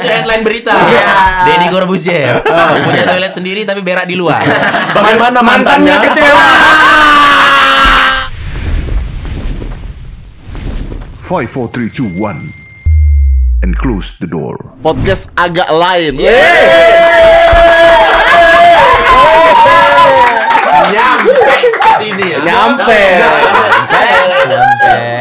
itu headline berita. Iya. Deddy Corbuzier punya toilet sendiri tapi berak di luar. Bagaimana Mantannya mantannya? kecewa. Five, four, three, two, one, and close the door. podcast agak lain. Nyampe sini ya. Nyampe.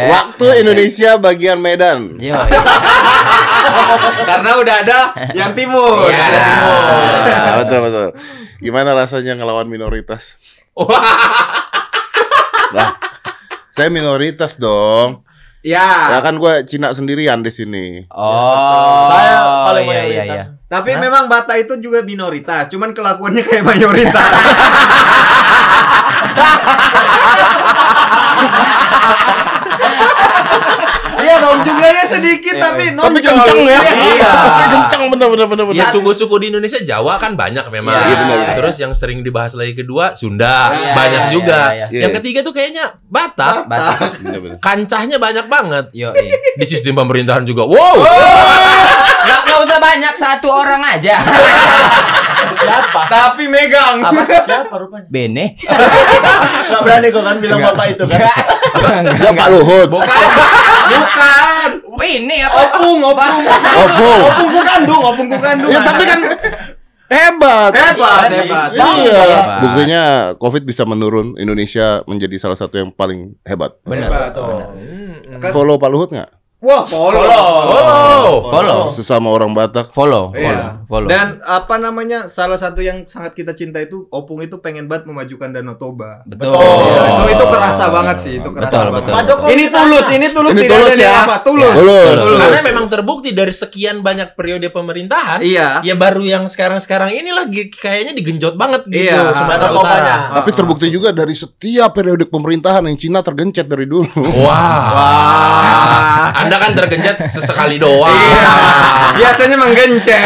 Waktu Indonesia bagian Medan. Yo, Karena udah ada yang timur. Iya. Ada timur. Betul betul. Gimana rasanya ngelawan minoritas? Nah, saya minoritas dong. Ya. Ya kan gue Cina sendirian di sini. Oh. Saya paling iya, iya, iya. Tapi Hah? memang Bata itu juga minoritas, cuman kelakuannya kayak mayoritas. Iya dong, jumlahnya sedikit Iya, tapi Tapi nonjol. kenceng ya. Iya. Tapi kenceng bener bener bener bener. Ya suku-suku di Indonesia Jawa kan banyak memang. Iya, benar, benar. Terus yang sering dibahas lagi kedua Sunda Iya, banyak iya, juga. iya, iya. Yang ketiga tuh kayaknya Batak. Batak. Bener, bener. Kancahnya banyak banget. Yo, Di sistem pemerintahan juga. Wow. Nggak, nggak usah banyak, satu orang aja. Tapi megang. Apa? Siapa rupanya? Bene. Gak berani kok kan bilang bapak itu kan. Ya Pak Luhut. Bukan. Bukan. Ini apa? Opung, opung. Opung. Opung ku kandung, opung ku kandung. Ya tapi kan hebat. hebat, hebat. Iya. Hebat. Buktinya COVID bisa menurun, Indonesia menjadi salah satu yang paling hebat. Benar. Hebat, tuh. benar. Follow Pak Luhut nggak? Wah, follow. Follow. Follow. Sesama orang Batak. Follow. Iya. Follow. Dan apa namanya salah satu yang sangat kita cinta itu Opung itu pengen banget memajukan Danau Toba. Betul. Iya, itu itu kerasa banget sih, itu kerasa Betul, banget. betul. Pak Jokowi ini tulus, ini tulus Ini tidak tulus ada ya. apa, tulus. Tulus. Tulus. Karena memang terbukti dari sekian banyak periode pemerintahan. Iya. Ya baru yang sekarang-sekarang ini lagi kayaknya digenjot banget gitu Iya, Sumatera narkobanya. Utara. Tapi terbukti juga dari setiap periode pemerintahan yang Cina tergencet dari dulu. Wah. Wah. Anda kan tergencet sesekali doang. Iya. Biasanya menggencet.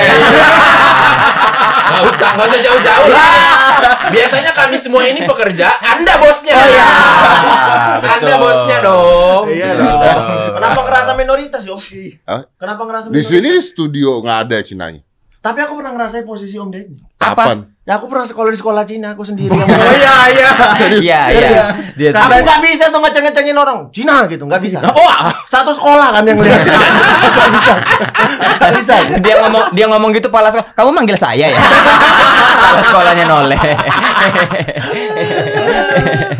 Nggak usah, nggak usah jauh-jauh lah. Biasanya kami semua ini pekerja, Anda bosnya. Anda bosnya dong. Iya dong. Kenapa ngerasa minoritas, Om? Hah? Kenapa ngerasa Di minoritas? sini di studio nggak ada Cinanya. Tapi aku pernah ngerasain posisi Om Deddy. Kapan? Ya aku pernah sekolah di sekolah Cina, aku sendiri. Oh iya, iya. Iya, iya. Dia Aku nggak bisa tuh ngeceng-ngecengin orang Cina gitu, nggak bisa. Oh, ah. Satu sekolah kan yang lihat. Nggak bisa. Nggak bisa. dia ngomong dia ngomong gitu pala sekolah. Kamu manggil saya ya? pala sekolahnya noleh.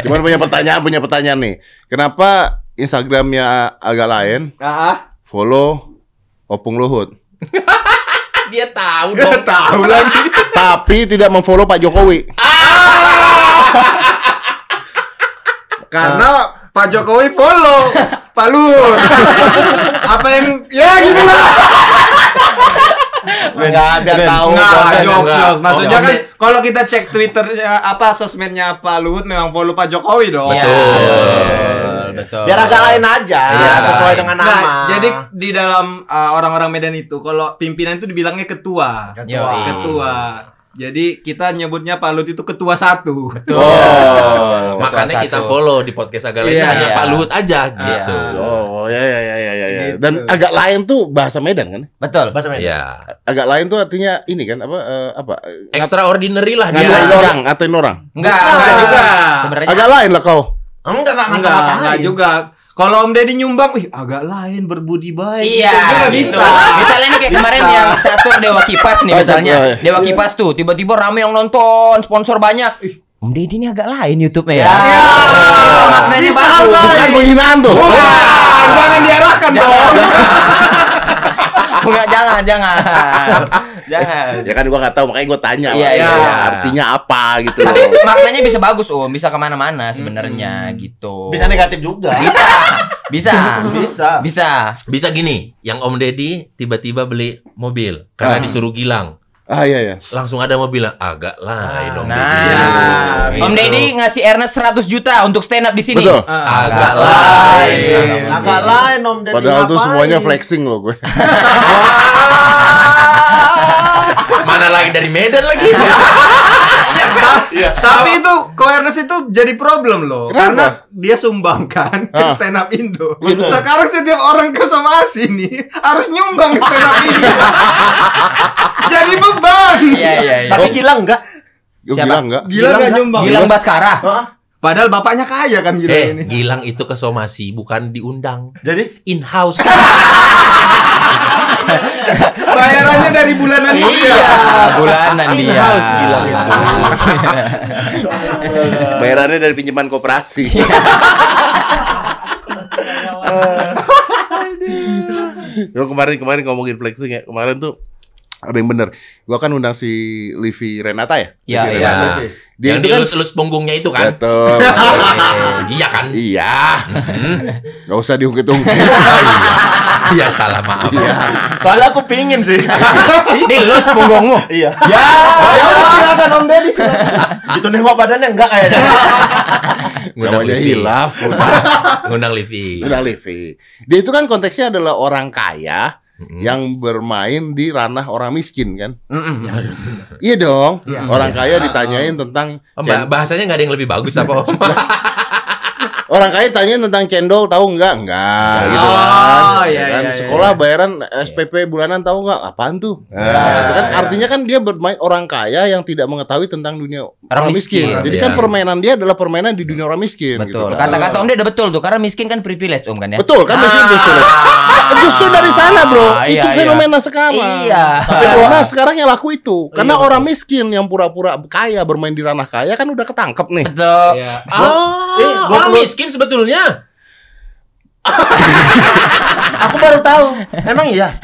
Cuman punya pertanyaan, punya pertanyaan nih. Kenapa Instagramnya agak lain? Ah, Follow Opung Luhut. Dia tahu dong. tahu lagi. Tapi tidak memfollow Pak Jokowi. Karena Pak Jokowi follow Pak Luhut. Apa yang ya gitu lah. Enggak biar tahu. Nah, jokes, jokes. Maksudnya Oh, kan Om kalau kita cek Twitternya apa sosmednya Pak Luhut memang follow Pak Jokowi dong. Iya. Betul. Betul. Biar agak lain aja, Iya, sesuai lain. dengan Nah, nama. jadi di dalam uh, orang-orang Medan itu kalau pimpinan itu dibilangnya ketua. Ketua. Yoi. Ketua. Jadi kita nyebutnya Pak Luhut itu ketua satu. Betul. Oh. Makanya Ketua kita satu. follow di podcast agak lain Iya. hanya Iya. Pak Luhut aja gitu. Oh, ya ya ya ya ya. ya. Gitu. Dan agak lain tuh bahasa Medan kan? Betul. bahasa Medan. Iya. Agak lain tuh artinya ini kan apa eh, apa? Extraordinary lah dia. Ngatain orang, ngatain orang. Enggak, Enggak enggak juga. Sebenarnya Agak lain lah kau. Enggak, enggak, Enggak, enggak juga. Kalau Om Deddy nyumbang, wih agak lain berbudi baik. Iya, gitu juga bisa. Misalnya nih kayak kemarin yang catur Dewa Kipas nih Oh, misalnya. catur, ya. Dewa Kipas tuh tiba-tiba rame yang nonton, sponsor banyak. Om Deddy ini agak lain YouTube-nya ya. Ya. Oh, maknanya Bisa bagus. lain. Bukan penghinaan tuh. Bukan, jangan diarahkan dong. Enggak, jangan, jangan. Jangan. Ya kan gua nggak tahu makanya gua tanya. Iya, iya. Artinya apa gitu. Tapi maknanya bisa bagus Om, bisa ke mana-mana sebenarnya gitu. Bisa negatif juga. Bisa, bisa, Bisa. bisa. Bisa gini, yang Om Deddy tiba-tiba beli mobil karena Ah. disuruh Gilang. Ah iya ya. Langsung ada mobil agak lain Om Nah, Deddy. Om Gitu. Deddy ngasih Ernest 100 juta untuk stand up di sini. Betul. agak lain. Agak lain Om Deddy. Padahal tuh semuanya flexing loh gue. Mana lagi dari Medan lagi? Tapi itu awareness itu jadi problem loh. Kenapa? Karena dia sumbangkan ke Ah. stand up Indo. Betul. Sekarang setiap orang ke somasi nih harus nyumbang ke stand up Indo. Jadi beban. Iya iya iya. Tapi Gilang enggak? Siapa? bilang enggak. Gila Gilang gak nggak? nyumbang. Gilang Baskara. Hah? Padahal bapaknya kaya kan gila Eh, ini. Gilang itu ke somasi bukan diundang. Jadi In house. Bayarannya dari bulanan Iya, dia. bulanan dia. In-house Gilang itu. Bayarannya dari pinjaman koperasi. Gue kemarin kemarin ngomongin flexing ya. Kemarin tuh ada yang bener. Gua kan undang si Livi Renata ya. Iya, Livi iya. Renata. Dia Yang itu kan dilus-lus punggungnya itu kan. Betul. iya kan? iya. Hmm. Gak usah diungkit-ungkit. Oh, iya. Iya salah maaf. Iya. soalnya aku pingin sih. Dilus punggungmu. iya. Ya. Ayo silakan Om Deddy silakan. Gitu nengok badannya enggak kayaknya. Ngundang Namanya Livi. hilaf. Ngundang Livi. Udah Livi. Dia itu kan konteksnya adalah orang kaya Mm-mm. yang bermain di ranah orang miskin kan. Mm-mm. Iya dong. Iya. Orang kaya ditanyain tentang Oh, Mbak, bahasanya nggak ada yang lebih bagus apa Om? Orang kaya tanya tentang cendol tahu nggak? Nggak gitu Oh, kan. iya, kan? iya, iya. Sekolah bayaran SPP bulanan tahu nggak? Apaan tuh? Nah, itu kan iya. artinya kan dia bermain orang kaya yang tidak mengetahui tentang dunia orang, Orang miskin. miskin, Jadi iya. kan permainan dia adalah permainan di dunia orang miskin. Betul. gitu kan. Kata-kata Om Ded udah betul tuh karena miskin kan privilege Om kan ya. Betul kan miskin justru. Justru dari sana bro. Ah, itu iya, fenomena sekarang. Iya. Karena sekarang yang laku itu. Karena orang miskin yang pura-pura kaya bermain di ranah kaya kan udah ketangkep nih. Betul. Iya. Ah, Eh, orang keluar- miskin sebetulnya. Aku baru tahu. Emang iya.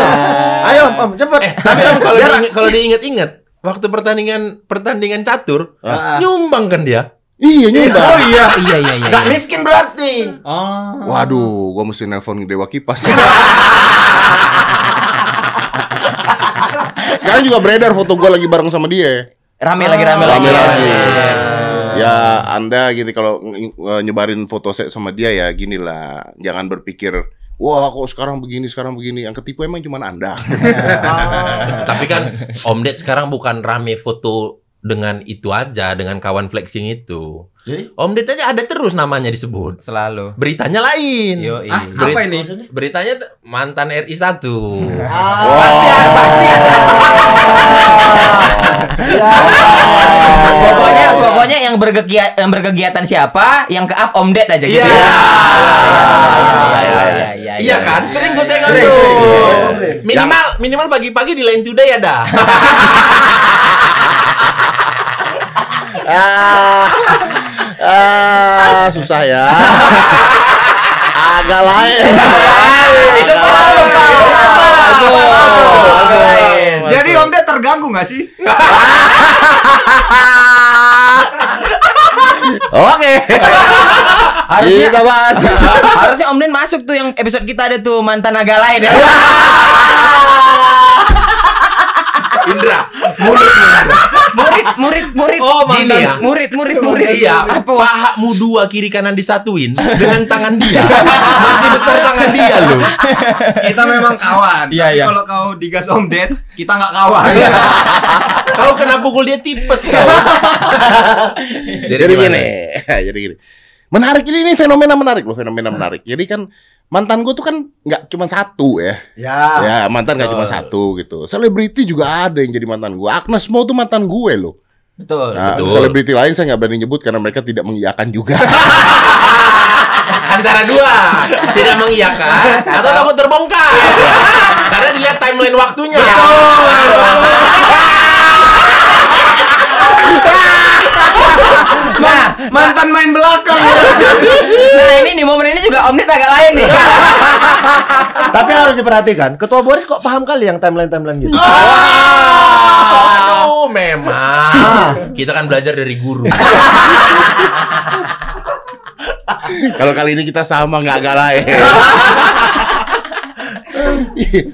Ayo Om, cepet. Eh, tapi Om kalau diinget, kalau diinget-inget waktu pertandingan pertandingan catur Ah. nyumbang kan dia. Iya Oh nyumbang. iya. Iya iya iya. Enggak iya. miskin berarti. Oh. Waduh, gua mesti nelpon Dewa Kipas. Sekarang juga beredar foto gua lagi bareng sama dia. Rame lagi rame lagi. Rame lagi. Ya, Anda gitu kalau nge- nyebarin foto saya sama dia ya gini lah. Jangan berpikir Wah, kok sekarang begini, sekarang begini. Yang ketipu emang cuma Anda. Tapi kan Om Ded sekarang bukan rame foto dengan itu aja, dengan kawan flexing itu. Jadi? Om Ded aja ada terus namanya disebut. Selalu. Beritanya lain. Yo, Ah, Berit- apa ini? Beritanya mantan RI 1. Wah. Pasti ada, pasti ada. Pokoknya pokoknya yang berkegiatan yang berkegiatan siapa, yang ke up Om Ded aja gitu. Iya. ya. Iya, iya, iya, Iya kan? Sering gue tengok tuh. Minimal minimal pagi-pagi di Line Today ada. ah, ah, susah ya. Agak lain. Itu Jadi. Om Ded terganggu nggak sih? Oke. Harusnya Kita bahas. harusnya Om Ded masuk tuh yang episode kita ada tuh mantan agak lain ya. Indra. murid murid murid Oh, mantan. Gini ya. murid murid murid Iya, apa pahamu dua kiri kanan disatuin dengan tangan dia. Masih besar tangan dia loh. Kita memang kawan. Iya, Tapi iya. kalau kau digas Om Ded, kita nggak kawan. Kalau kena pukul dia tipes kau. Jadi, gini, jadi gini. Menarik ini, ini fenomena menarik loh, fenomena menarik. Jadi kan mantan gue tuh kan nggak cuma satu ya. Ya. Ya mantan nggak cuma satu gitu. Selebriti juga ada yang jadi mantan gue. Agnes Mo tuh mantan gue loh. betul Nah, Betul. selebriti lain saya nggak berani nyebut karena mereka tidak mengiyakan juga. Antara dua, tidak mengiyakan atau takut terbongkar. Karena dilihat timeline waktunya. nah Mantan main belakang. nah ini di momen ini juga Om Ded agak lain nih Tapi harus diperhatikan, Ketua Boris kok paham kali yang timeline-timeline gitu. Aduh, memang. Kita kan belajar dari guru. Kalau kali ini kita sama nggak agak lain.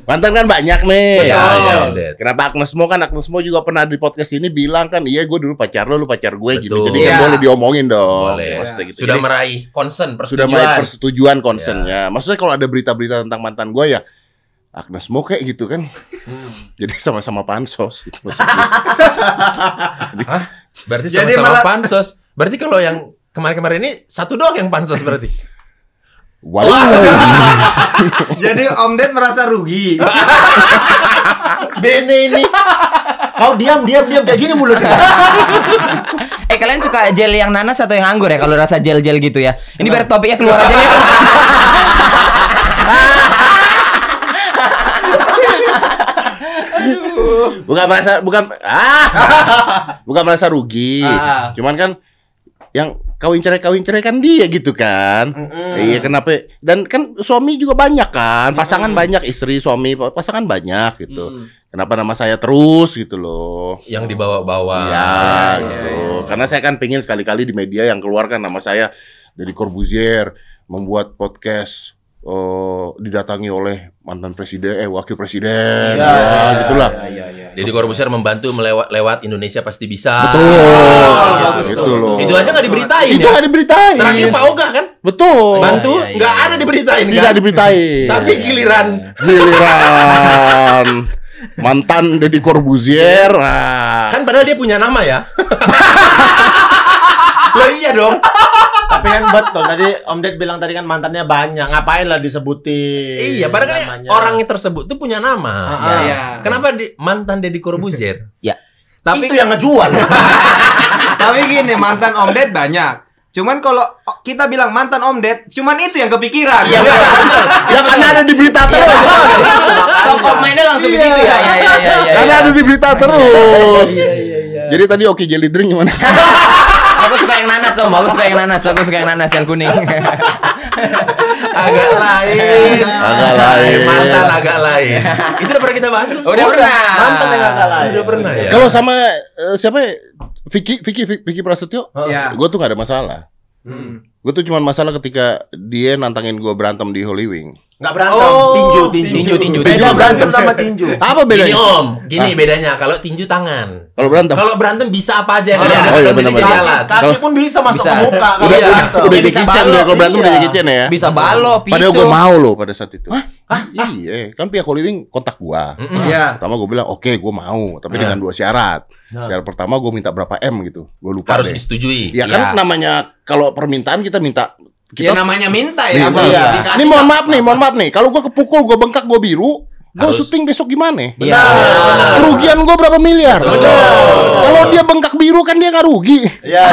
Mantan kan banyak nih. Iya, iya, Om Kenapa Agnes Mo kan Agnes Mo juga pernah di podcast ini bilang kan iya gue dulu pacar lo, lu pacar gue gitu. Jadi kan Iya. boleh diomongin dong. Boleh. Maksudnya gitu. Sudah Jadi, meraih concern, sudah persetujuan. mulai persetujuan concernnya. Maksudnya kalau ada berita-berita tentang mantan gue ya Agnes Mo kayak gitu kan. Jadi sama-sama pansos gitu maksudnya. Berarti Jadi sama-sama malah- pansos. Berarti kalau yang kemarin-kemarin ini satu doang yang pansos berarti. Waduh. Jadi Om Ded merasa rugi. Bene ini. Kau diam, diam, diam kayak gini mulutnya. Eh kalian suka gel yang nanas atau yang anggur ya kalau rasa gel-gel gitu ya? Ini biar topiknya keluar aja nih. Bukan merasa bukan ah. bukan merasa rugi. Ah. Cuman kan yang kawin cerai kawin cerai kan dia gitu kan. Iya kenapa? Dan kan suami juga banyak kan, pasangan banyak istri suami pasangan banyak gitu. Kenapa nama saya terus gitu loh? Yang dibawa-bawa. Iya gitu. Karena saya kan pengen sekali-kali di media yang keluar kan nama saya dari Corbuzier membuat podcast eh, didatangi oleh mantan presiden eh wakil presiden Iya, ya, iya, gitulah. Jadi Corbusier membantu melewat lewat Indonesia pasti bisa. Betul. Gitu. Gitu loh. Itu aja nggak diberitain Itu ya. nggak diberitain. Terakhir Pak Oga kan Betul. bantu iya, iya, nggak iya. ada diberitain Tidak kan. diberitain. Tapi giliran giliran mantan Deddy Corbuzier. ah. kan padahal dia punya nama ya. Lah iya dong. Tapi kan betul tadi Om Ded bilang tadi kan mantannya banyak. Ngapain lah disebutin? Iya, padahal kan namanya. orang yang tersebut tuh punya nama. Ah, Iya, ah. iya. Kenapa di, mantan Deddy Corbuzier? Tapi itu yang ngejual. tapi gini, mantan Om Ded banyak. Cuman kalau kita bilang mantan Om Ded, cuman itu yang kepikiran. Iya betul. Ya karena ada di berita terus. Top of mind-nya langsung ke situ ya. Iya iya iya iya. Karena ada di berita terus. Jadi tadi oke jelly drink gimana? Suka yang nanas om, aku suka yang nanas, aku suka yang nanas yang kuning. Agak lain. Agak lain. Mantan agak lain. Itu udah pernah kita bahas belum? Udah pernah. Mantan yang agak lain. Udah pernah ya. Kalau sama eh, siapa ya? Vicky Vicky Vicky Prasetyo, Iya. gue tuh gak ada masalah. Hmm. Gue tuh cuma masalah ketika dia nantangin gue berantem di Holy Wing. Enggak berantem, Oh, tinju, tinju. tinju, tinju. Beda Tinju berantem berantem. sama tinju. Apa Gini bedanya? om, gini Ah. bedanya. Kalau tinju tangan. Kalau berantem? Kalau berantem bisa apa aja yang Oh, ada iya. di Oh, iya, dalam benar, benar. Kaki pun bisa masuk Bisa. ke muka kalau Udah Iya. udah, udah Jackie Chan balok, deh kalau berantem udah iya. Jackie Chan ya. Bisa balok, pisau. Padahal gue mau loh pada saat itu. Hah? Iya, kan pihak Holy Wing kontak gua. Mm-mm. Iya. Pertama gue bilang, oke gue mau, tapi dengan dua syarat. Syarat pertama gue minta berapa M gitu, gue lupa Harus deh. disetujui. Ya kan namanya kalau permintaan kita minta Ya kita namanya minta ya. nih, Bang. iya. Ini mohon maaf nih, mohon maaf nih. Kalau gue kepukul, gue bengkak, gue biru, gue Harus. syuting besok gimana? Iya. Kerugian gue berapa miliar? Kalau dia bengkak biru kan dia nggak rugi. Iya.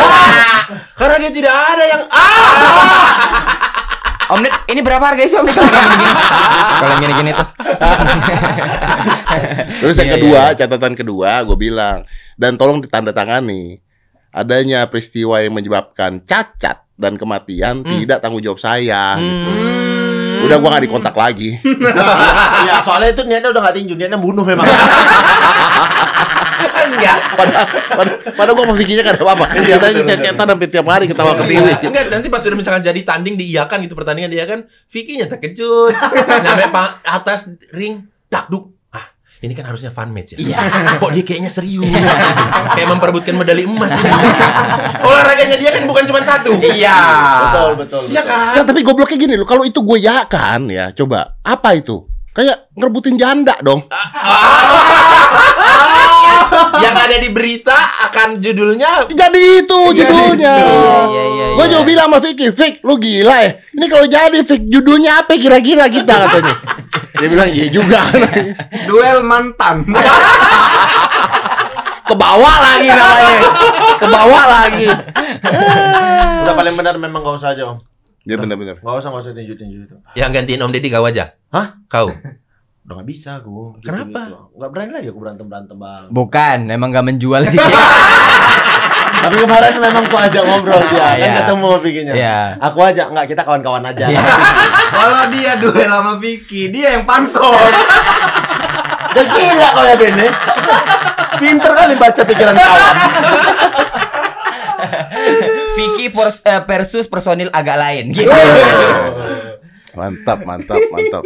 Karena dia tidak ada yang ah. Om Ned, ini berapa harga sih Om Ned kalau yang gini-gini? Tuh. Terus yang Iya, kedua, iya, catatan kedua, gue bilang dan tolong ditandatangani adanya peristiwa yang menyebabkan cacat dan kematian tidak tanggung jawab saya. gitu. Udah gue nggak dikontak lagi. Iya, soalnya itu niatnya udah nggak tinju, niatnya bunuh memang. Enggak. Padahal, padahal, padahal gue pikirnya gak ada apa-apa. Kita aja chat-chatan sampai tiap hari ketawa ke TV. Enggak, nanti pas udah misalkan jadi tanding diiyakan gitu pertandingan dia kan Vicky-nya terkejut. Nyampe atas ring dakduk. Ini kan harusnya fun match ya. Iya. Kok dia kayaknya serius. Kayak memperebutkan medali emas ini. Olahraganya dia kan bukan cuma satu. Iya. betul, betul. Iya kan? Nah, tapi gobloknya gini loh, kalau itu gue ya kan ya, coba apa itu? Kayak ngerebutin janda dong. Yang ada di berita akan judulnya Jadi itu judulnya. Iya, iya, Gue iya. juga bilang sama Vicky, Vick, lu gila ya? Ini kalau jadi Vick, judulnya apa kira-kira kita katanya? Dia bilang, iya juga. Duel mantan. Kebawa lagi namanya. Kebawa lagi. Udah paling benar memang nggak usah aja, Om. Ya bener-bener. Nggak usah, nggak usah tinju-tinju itu. yang gantiin Om Deddy kau aja. Hah? Kau. Udah nggak bisa aku. Kenapa? Nggak berani lagi aku berantem-berantem, Bang. Bukan, emang gak menjual sih. Tapi kemarin memang aku ajak ngobrol dia, kan Iya. ketemu bikinnya. Iya. Aku ajak, nggak kita kawan-kawan aja. Iya. Kalau dia duel sama Vicky, dia yang pansos. Dan gila kau ya Bene. Pinter kali baca pikiran kawan. Vicky pers- eh, versus personil agak lain. Gitu. Mantap, mantap, mantap.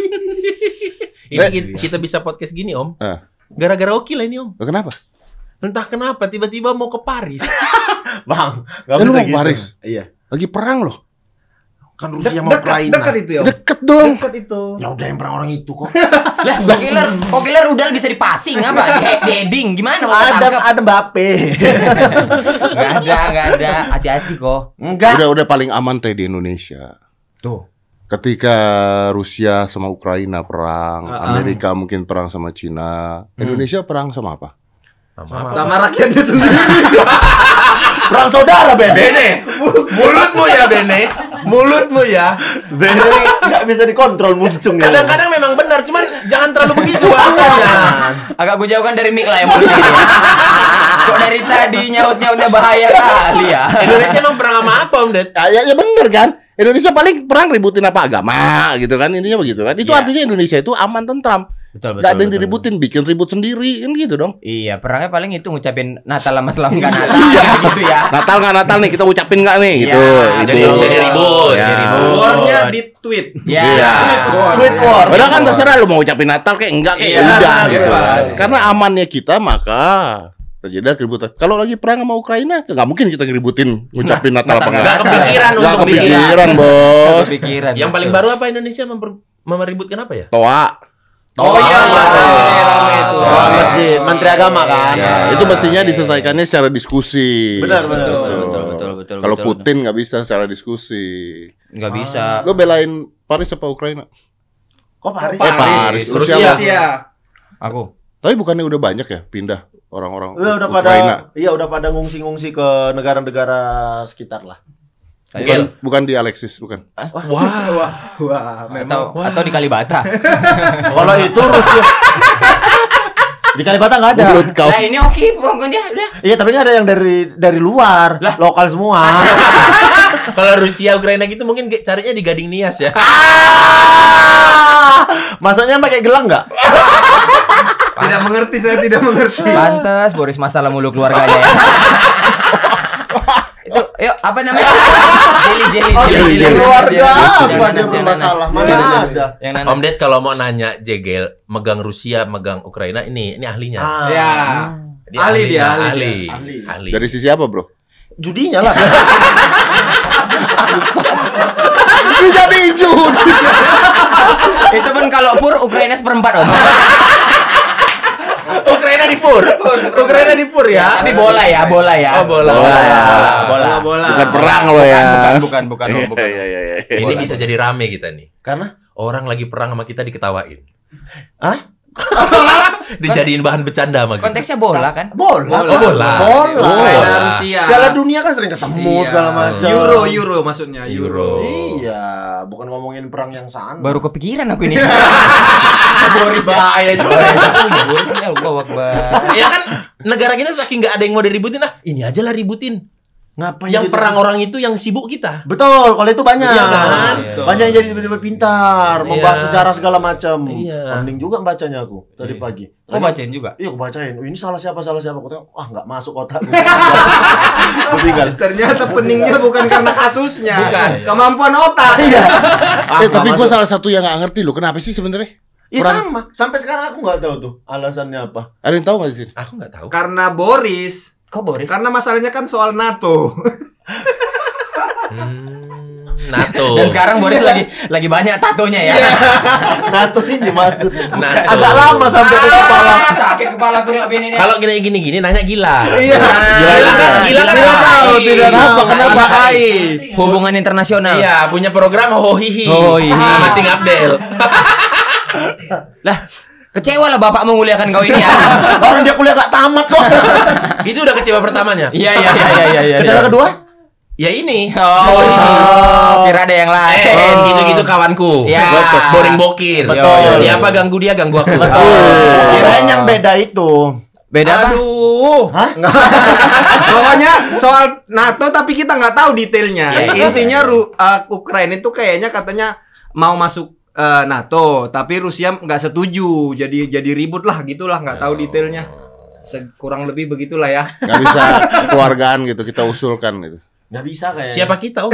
Ini Eh. kita, bisa podcast gini Om. Eh. Gara-gara Oki lah ini Om. Kenapa? Entah kenapa tiba-tiba mau ke Paris. Bang, nggak Eh, lu bisa mau gitu. Paris? Iya. Lagi perang loh. Kan Rusia mau Ukraina. Dekat itu ya. Deket dong. Dekat itu. Ya udah yang perang orang itu kok. Lah, kok killer, kok killer udah bisa dipasing apa? Di heading gimana mau ada ada Mbappe. Enggak ada, enggak ada. Hati-hati kok. Enggak. Udah udah paling aman teh di Indonesia. Tuh. ketika Rusia sama Ukraina perang, Ah, ah. Amerika mungkin perang sama Cina, Indonesia perang sama apa? Sama Sama rakyatnya sendiri. Perang saudara, Ben. Bene, mulutmu ya Bene, mulutmu ya. Bene nggak bisa dikontrol muncung. Kadang-kadang memang benar, cuman jangan terlalu begitu bahasanya. Agak gue jauhkan dari mic lah yang mulutnya ini. Kok dari tadi nyaut-nyautnya bahaya kali ya. Indonesia emang perang sama apa Om Ded? Ya, ya, ya bener kan? Indonesia paling perang ributin apa agama gitu kan intinya begitu kan? Itu Iya. artinya Indonesia itu aman tentram. Betul Gak ada yang diributin, bikin ribut sendiri kan gitu dong. Iya, perangnya paling itu ngucapin Natal sama Selam kan Natal gitu ya. Natal nggak Natal nih kita ucapin nggak nih gitu. Iya, itu. jadi- jadi ribut, Ya. jadi ribut. Warnya di tweet. Ya. Iya. Tweet war. Padahal kan terserah lu mau ucapin Natal kayak enggak kayak Iya, udah gitu kan. Karena amannya kita maka terjadi keributan. Kalau lagi perang sama Ukraina, nggak mungkin kita ngeributin ngucapin Natal apa Nggak enggak. kepikiran bikin. kepikiran, Bos. Kepikiran. Yang paling betul. baru apa Indonesia memper- meributkan apa ya? Toa. Oh iya, iya, rame, itu. Oh, masjid, Menteri Agama kan. Ya, itu mestinya diselesaikannya secara diskusi. Benar, benar, Gitu. betul, betul, betul, betul, Kalau betul, Putin nggak bisa secara diskusi. Nggak bisa. Lo belain Paris apa Ukraina? Kok Paris? Eh, Paris. Rusia. Rusia. Rusia. Aku. Tapi bukannya udah banyak ya pindah orang-orang Udah, udah pada Ukraina? iya udah pada ngungsi-ngungsi ke negara-negara sekitar lah. Bukan, bukan di Alexis, bukan. Wah, Wah, wah, Atau memang. atau di Kalibata. Kalau itu Rusia di Kalibata nggak ada. Menurut kau. Nah, ini oke, pokoknya dia udah. Iya, tapi nggak ada yang dari dari luar, Lah. lokal semua. kalau Rusia Ukraina gitu mungkin kayak carinya di Gading Nias ya. Masuknya pakai gelang nggak? Tidak mengerti, saya tidak mengerti. Pantes Boris masalah mulu keluarganya ya. Yuk apa namanya? Jeli jeli Oh, jeli. jeli, jeli. Keluarga apa dia bermasalah? nanas. Mana ada? Yang nanas. Om Ded kalau mau nanya Jegel megang Rusia, megang Ukraina ini ini ahlinya. Ah. Ya. Dia ahli dia, ahlinya, ahli ahli. dia, ahli. ahli. Dari sisi apa, Bro? Judinya lah. Jadi judi. Itu pun kalau pur Ukraina seperempat om. Ukraina di Pur. Ukraina di Pur ya. Tapi bola ya, bola ya. Oh, bola. Bola. bola. Bola, bola. Bukan perang lo ya. Bukan, bukan, bukan, om, bukan. Iya, iya, iya. Ini bisa jadi rame kita nih. Karena Orang lagi perang sama kita diketawain. Hah? Dijadiin bahan bercanda sama. Konteksnya bola kan? bola. Oh, bola. Bola. Ukraina, Rusia. Piala dunia kan sering ketemu Iya. segala macam. Euro, Euro maksudnya, Euro. Iya, bukan ngomongin perang yang sana. Baru kepikiran aku ini. Boris ya. Bahaya juga. Boris ya Allah Akbar. ya kan negara kita saking nggak ada yang mau diributin lah. Ini aja lah ributin. Ngapain Yang perang orang itu yang sibuk kita. Betul, kalau itu banyak. Iya kan? Banyak yang jadi tiba-tiba pintar, membahas Iya. sejarah segala macam. Iya. Mending juga bacanya aku tadi Iya. pagi. Kau bacain juga? Iya, aku bacain. Oh, ini salah siapa, salah siapa. Aku tengok, wah nggak masuk otak. Aku tinggal. Ternyata peningnya bukan karena kasusnya, Bukan. kemampuan otak. Iya. Ah, Eh, tapi gue salah satu yang nggak ngerti loh. Kenapa sih sebenarnya? Iya Perang- sama. Sampai sekarang aku nggak tahu tuh alasannya apa. Ada yang tahu nggak di sini? Aku nggak tahu. Karena Boris. Kok Boris? Karena masalahnya kan soal NATO. Hmm, NATO. Dan sekarang Boris lagi lagi banyak tatonya ya. NATO ini maksud. NATO. Agak lama sampai ke kepala. Ah, sakit kepala ini nih. Kalau gini gini gini nanya gila. Iya. Gila kan? Gila kan? Tidak tahu, tidak tahu. Kenapa? Hai. Hubungan internasional. Iya, punya program hohihi. Hohihi. Sama Cing Abdel. Lah, kecewa lah bapak menguliakan kau ini ya. Orang dia kuliah gak tamat kok. Itu udah kecewa pertamanya. Iya iya iya iya iya. iya. Kecewa kedua? Ya ini. Oh, kira ada yang lain. Eh, gitu-gitu kawanku. Ya. Betul. Boring bokir. Betul. Siapa ganggu dia, ganggu aku. Kirain yang beda itu. Beda apa? Aduh. Hah? Pokoknya soal NATO tapi kita nggak tahu detailnya. Ya, ya. Intinya Ru- uh, Ukraina itu kayaknya katanya mau masuk uh, NATO, tapi Rusia nggak setuju. Jadi jadi ribut lah gitulah, nggak tahu detailnya. Se- kurang lebih begitulah ya. Nggak bisa keluargaan gitu. Kita usulkan gitu. Gak bisa kayaknya. Siapa kita? Oh?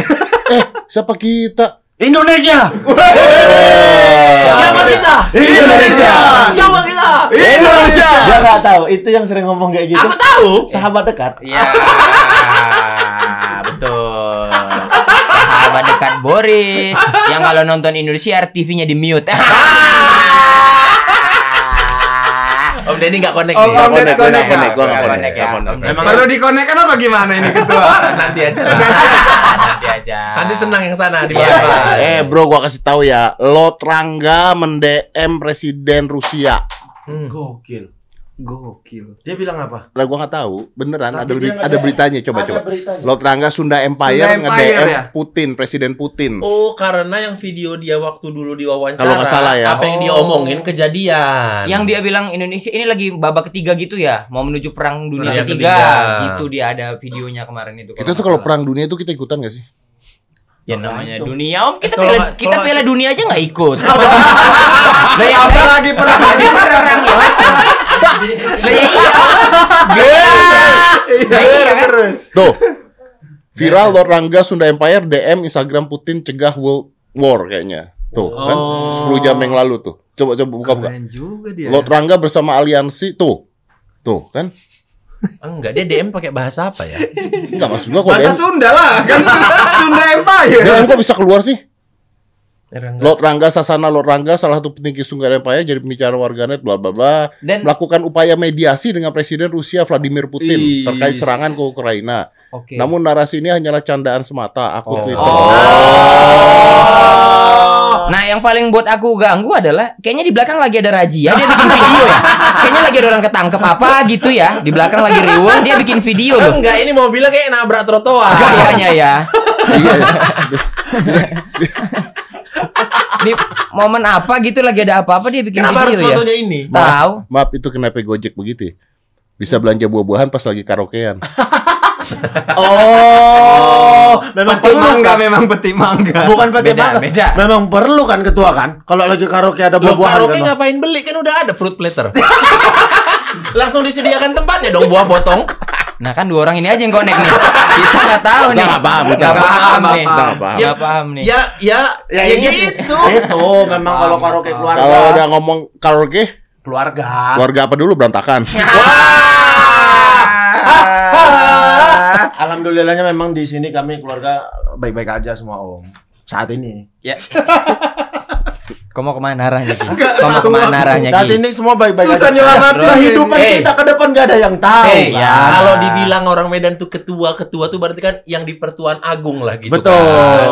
Eh, siapa kita? Indonesia. Siapa kita? Indonesia. Siapa kita? Indonesia. Dia nggak tahu. Itu yang sering ngomong kayak gitu. Aku tahu. Sahabat dekat. Iya. betul. Sahabat dekat Boris yang kalau nonton Indonesia TV-nya di mute. Om Denny nggak connect Oh, nih. Om Denny connect, connect. connect, gua nggak connect, connect ya. connect. Om Denny. Memang Perlu dikonekkan apa gimana ini ketua? nanti aja. Nanti aja. Nanti senang yang sana di Iya, bawah. Eh bro, gua kasih tahu ya, Lot Rangga mendm presiden Rusia. Hmm. Gokil. Gokil. Dia bilang apa? Lah gua nggak tahu, beneran Tapi ada dia beri- nggak ada beritanya coba ada coba. beritanya. Lot Rangga Sunda Empire, Sunda Empire, nge-DM ya? Putin, Presiden Putin. Oh, karena yang video dia waktu dulu diwawancara, Kalau nggak salah ya. apa yang dia Oh. omongin kejadian. Yang dia bilang Indonesia ini lagi babak ketiga gitu ya, mau menuju perang dunia Perang ketiga. ketiga. Gitu dia ada videonya kemarin itu. Kita tuh kalau perang dunia itu kita ikutan gak sih? Ya namanya dunia om kita Kalau piala, nggak- kita kalau piala dunia aja nggak ikut. Lah ya Apa lagi perang? lagi perang ya. Lah ya iya. Lah iya kan? Tuh. Viral Lot Rangga Sunda Empire DM Instagram Putin cegah World War kayaknya. Tuh kan Oh. 10 jam yang lalu tuh. Coba coba buka buka. Keren juga dia. Lot Rangga bersama aliansi tuh. Tuh kan? Enggak, dia DM pakai bahasa apa ya? Enggak maksud gua kok Bahasa DM, Sunda lah, kan Sunda Empire. DM kok bisa keluar sih? Enggak. Lot Rangga Sasana Lot Rangga salah satu petinggi Sunda Empire jadi pembicara warganet bla bla bla Dan melakukan upaya mediasi dengan Presiden Rusia Vladimir Putin Is. terkait serangan ke Ukraina. oke. Namun narasi ini hanyalah candaan semata akun Oh. Twitter. Nah, yang paling buat aku ganggu adalah kayaknya di belakang lagi ada razia, dia bikin video ya. Kayaknya lagi ada orang ketangkep apa gitu ya. Di belakang lagi riuh, dia bikin video loh. Enggak, ini mobilnya kayak nabrak trotoar. Kayaknya ya. Iya. Di momen apa gitu lagi ada apa-apa dia bikin Kenapa harus video ya. fotonya ini? Tahu. Maaf itu kenapa Gojek begitu ya? Bisa belanja buah-buahan pas lagi karaokean. Oh, memang Peti perlu mangga kan? memang peti mangga. Bukan peti Beda, mangga. beda. Memang perlu kan ketua kan? Kalau lagi karaoke ada buah-buahan karaoke memang. ngapain beli? Kan udah ada fruit platter. Langsung disediakan tempatnya dong buah potong. Nah kan dua orang ini aja yang connect nih. Kita nggak tahu nih. nggak paham, Nggak nggak paham paham, nih. Nggak paham. Nggak paham nih. Ya, ya, ya, Ya, iya gitu. Itu memang kalau karaoke keluarga. Kalau udah ngomong karaoke, keluarga. keluarga apa dulu berantakan. Alhamdulillahnya memang di sini kami keluarga baik-baik aja semua om. Saat ini. Ya. Kau mau ke mana arahnya Ki? Kau mau ke mana arahnya Saat Ki? ini semua baik-baik Susah aja. nyelamatin. Kehidupan Eh. kita ke depan gak ada yang tahu. Eh, ya. kalau dibilang orang Medan tuh ketua-ketua tuh berarti kan yang di Pertuan Agung lah gitu Betul. kan.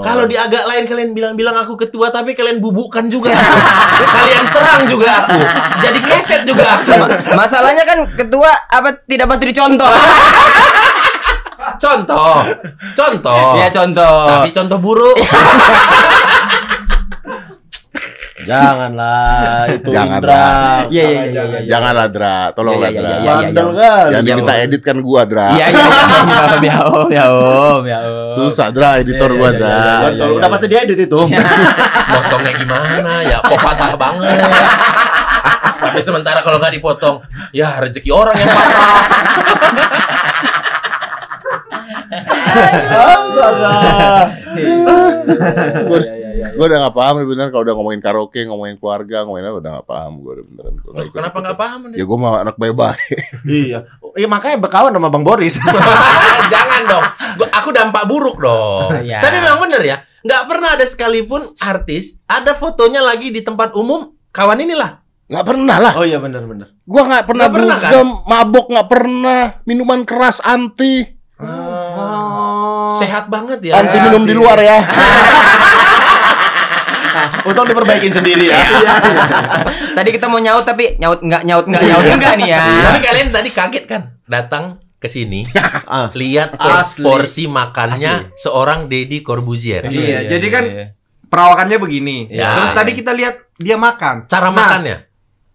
Kalau di agak lain kalian bilang-bilang aku ketua tapi kalian bubukkan juga. kalian serang juga aku. Jadi keset juga aku. Masalahnya kan ketua apa tidak bantu dicontoh. Contoh. Contoh. Ya contoh. Tapi contoh buruk. Janganlah itu Janganlah. Indra. Iya, iya, iya, iya, Janganlah Dra, tolonglah Iya, iya, Dra. iya, iya. Bandel kan. Yang diminta edit kan gua Dra. Iya iya iya ya om ya om ya om. Susah Dra editor Iya, gua iya, Dra. iya, iya, iya, Udah iya. pasti diedit itu. Potongnya gimana ya? Kok patah banget. Sampai sementara kalau nggak dipotong, ya rezeki orang yang patah. Gua, gua udah gak paham bener kalau udah ngomongin karaoke, ngomongin keluarga, ngomongin apa udah gak paham gua udah beneran. Gua nggak ikut- Kenapa nggak paham? Ya gua mau anak baik-baik. Iya. Iya makanya berkawan sama Bang Boris. Jangan dong. Gua, aku dampak buruk dong. Ya. Tapi memang bener ya. Nggak pernah ada sekalipun artis ada fotonya lagi di tempat umum kawan inilah. Gak pernah lah. Oh iya benar benar. Gua gak pernah Nggak pernah, dugem, mabok gak pernah, minuman keras anti. Sehat banget ya. Anti minum di luar ya. Untuk diperbaikin sendiri ya. Tadi kita mau nyaut tapi nyaut nggak nyaut nggak nyaut enggak nih ya. Tapi kalian tadi kaget kan datang ke sini Ah. lihat Asli. porsi makannya seorang Deddy Corbuzier. Iya, jadi kan perawakannya begini. Ya. Terus tadi kita lihat dia makan. Cara Nah, makannya.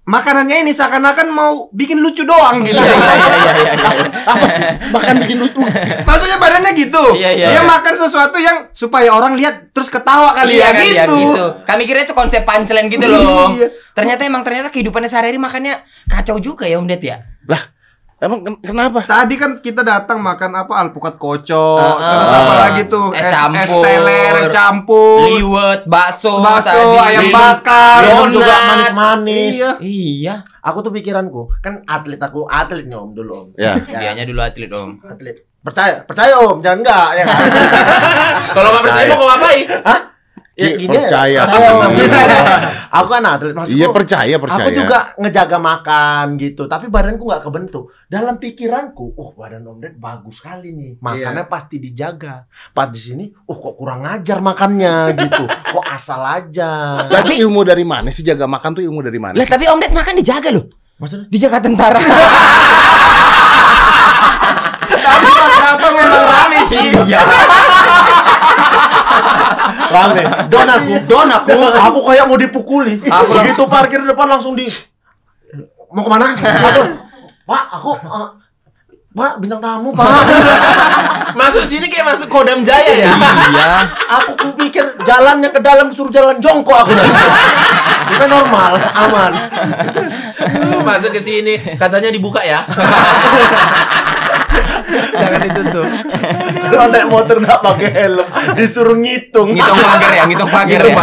Makanannya ini seakan-akan mau bikin lucu doang gitu. Iya iya iya iya. iya. Apa sih? Makan bikin lucu. Maksudnya badannya gitu. Iya, iya, Dia iya. makan sesuatu yang supaya orang lihat terus ketawa kali Iya ya kan, iya, gitu. gitu. Kami kira itu konsep punchline gitu loh. Iya. Ternyata emang ternyata kehidupannya sehari-hari makannya kacau juga ya Om Ded ya. Emang ken- kenapa? Tadi kan kita datang makan apa alpukat kocok, ah. terus apa lagi tuh? Es es campur. teler, es campur, Liwet, bakso, bakso, tadi. ayam bakar, Minum juga Donat. manis-manis. Iya. Iya. Aku tuh pikiranku, kan atlet aku atlet nih Om dulu Om. Ya. Dianya dulu atlet Om. Atlet. Percaya, percaya Om, jangan enggak ya. Kalau nggak percaya mau kau ngapain? Ya, gini, percaya. aku kan atlet maksudku. Iya percaya percaya. Aku juga ngejaga makan gitu, tapi badanku nggak kebentuk. Dalam pikiranku, oh badan Om Ded bagus sekali nih, makannya pasti dijaga. Pas di sini, oh kok kurang ngajar makannya gitu, kok asal aja. Tapi ilmu dari mana sih jaga makan tuh ilmu dari mana? Lah tapi Om Ded makan dijaga loh. Maksudnya? Dijaga tentara. Tapi pas Nato memang rame sih. Iya. Rame. Don aku, don aku, aku kayak mau dipukuli. Begitu parkir depan langsung di mau ke mana? Pak, aku eh, Pak, bintang tamu, Pak. Masuk sini kayak masuk Kodam Jaya ya. Iya. aku kupikir jalannya ke dalam suruh jalan jongkok aku. Bukan normal, aman. Masuk ke sini, katanya dibuka ya. Jangan ditutup. Kalau naik motor nggak pakai helm, disuruh ngitung. Ngitung pagar ya, ngitung pagar ya.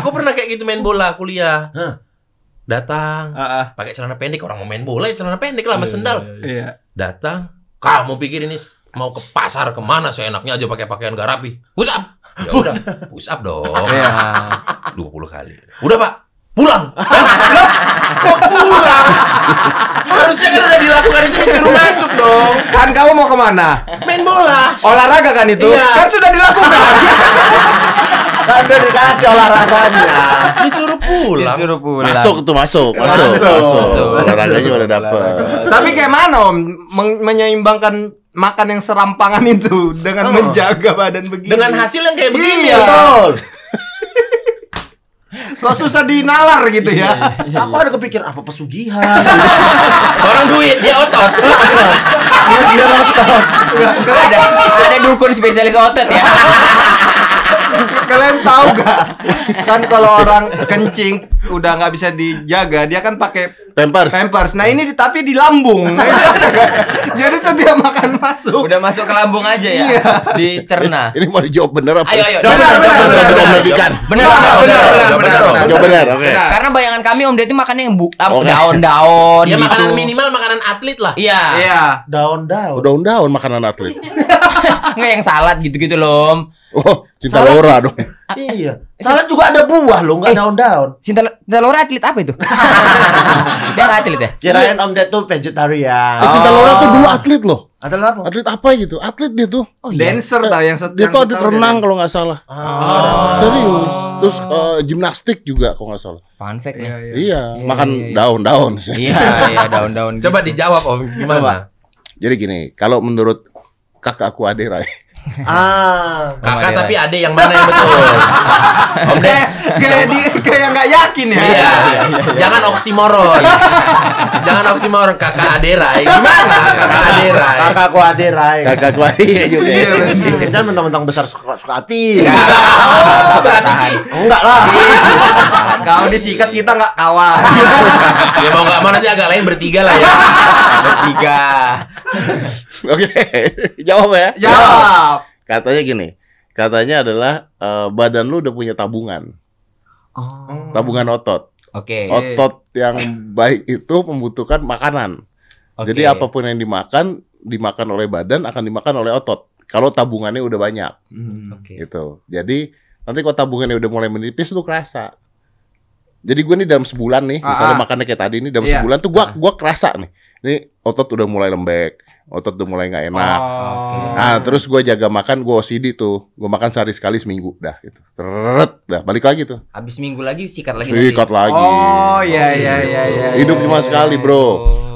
Aku pernah kayak gitu main bola kuliah. Datang, Heeh. pakai celana pendek orang mau main bola ya celana pendek lah sama sendal. Iya. Datang, kamu pikir ini mau ke pasar ke mana seenaknya aja pakai pakaian gak rapi. Push up. Ya udah, push up dong. Iya. 20 kali. Udah, Pak. Pulang. Lah, Kok pulang? Harusnya kan udah dilakukan itu disuruh masuk dong. Kan kamu mau ke mana? Main bola. Olahraga kan itu? Iya. Kan sudah dilakukan. Kan udah dikasih olahraganya. Disuruh pulang. Disuruh pulang. Masuk tuh masuk, masuk, Masuk. masuk. Masuk. Olahraganya udah dapet. Tapi kayak mana Om Men- menyeimbangkan makan yang serampangan itu dengan Oh. menjaga badan begini? Dengan hasil yang kayak begini. Iya. Betul. Kok susah dinalar gitu ya? Aku ada kepikiran apa pesugihan. Orang duit, dia otot. Dia nonton. Ada ada dukun spesialis otot ya. Kalian tahu gak? Kan kalau orang kencing udah nggak bisa dijaga, dia kan pakai Pampers. pampers. Nah ini di- tapi di lambung. Jadi setiap makan masuk. Udah masuk ke lambung aja ya. Iya. Dicerna. Ini mau dijawab bener apa? Ayo ayo. Benar, benar, benar, Bener, benar. Benar, bener, benar, bener, benar, bener, benar, bener, oke. Benar. Karena bayangan kami Om Ded itu makannya yang bu- ah, Oke. daun-daun Ya gitu. makanan minimal makanan atlet lah. Iya. Iya. Daun-daun. Daun-daun makanan atlet. Nggak yang salad gitu-gitu loh. Oh, cinta Salah. Laura dong. Iya. Salah juga ada buah loh, nggak Eh. daun-daun. Cinta, Cinta Laura atlet apa itu? Dia nggak atlet ya? Kirain Om Ded tuh vegetarian. Eh, cinta Laura tuh dulu atlet loh. Atau apa? Atlet apa gitu? Atlet dia tuh. Oh iya. Dancer tau yang set- Dia tuh atlet renang kalau nggak salah. Ah. Serius. Terus eh, gimnastik juga kalau nggak salah. Fun fact nih. Iya, iya. Makan iya, iya. daun-daun. Iya, iya daun-daun. Coba gitu. dijawab Om, gimana? Jadi gini, kalau menurut kakakku Aderai, Ah. Kakak Om tapi ada yang mana yang betul? Om Ded. Kayak di kayak nggak yakin ya. Iya. Jangan oksimoron. Jangan oksimoron kakak Aderai. Gimana kakak Aderai? Kakakku Aderai. kakakku Aderai juga. Iya, Mungkin kan mentang-mentang besar suka, suka hati. Oh, berarti Tahan. Enggak lah. Kau disikat kita nggak kawan. ya mau nggak mau nanti agak lain bertiga lah ya. Bertiga. Oke, jawab ya. Jawab. Katanya gini, katanya adalah eh, badan lu udah punya tabungan, Oh. tabungan otot. Oke. Otot yang baik itu membutuhkan makanan. Oke. Jadi apa pun yang dimakan, dimakan oleh badan akan dimakan oleh otot. Kalau tabungannya udah banyak, Oke. gitu. Jadi nanti kalau tabungannya udah mulai menipis, lu kerasa. Jadi gue nih dalam sebulan nih, Ah, misalnya ah. makannya kayak tadi nih, dalam Iya. sebulan tuh gua gua kerasa nih. Ini otot udah mulai lembek, otot udah mulai nggak enak. Oh. Nah, terus gue jaga makan, gue OCD tuh. Gue makan sehari sekali seminggu, dah gitu. Teret, dah balik lagi tuh. Habis minggu lagi sikat lagi. Sikat lagi. Oh iya iya iya iya. Hidup cuma sekali, bro.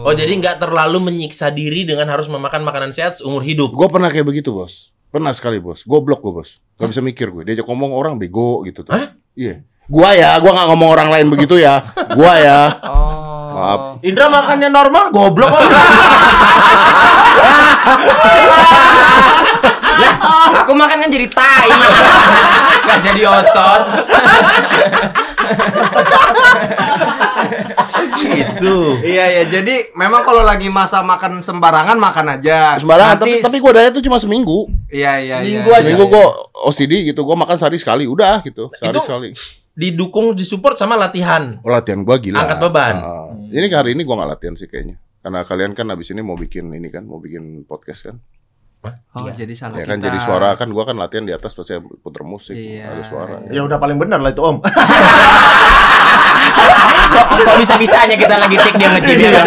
Oh jadi nggak terlalu menyiksa diri dengan harus memakan makanan sehat seumur hidup. Gue pernah kayak begitu, bos. Pernah sekali, bos. Goblok gue, bos. Gak bisa mikir gue. Diajak ngomong orang bego gitu tuh. Hah? Iya. Gua ya, gua nggak ngomong orang lain begitu ya. Gua ya. Oh. Maaf. Indra makannya normal, goblok kok. Aku makan kan jadi tai. Gak jadi otot. Gitu. Iya ya, jadi memang kalau lagi masa makan sembarangan makan aja. Sembarangan, Nanti- tapi tapi gue diet tuh cuma seminggu. Iya iya Seminggu iya, aja. Seminggu iya. gue OCD gitu. Gue makan sehari sekali, udah gitu. Sehari Itu- sekali. Didukung, disupport sama latihan. Oh, latihan gua gila. Angkat beban. Ah, ini hari ini gua nggak latihan sih kayaknya. Karena kalian kan habis ini mau bikin ini kan, mau bikin podcast kan. Oh, Iya. jadi salah Ya kan kita. jadi suara kan gua kan latihan di atas pasti puter musik, Iya. ada suara. Ya udah paling benar lah itu Om. kok, kok bisa bisanya kita lagi take dia ngetik dia kan?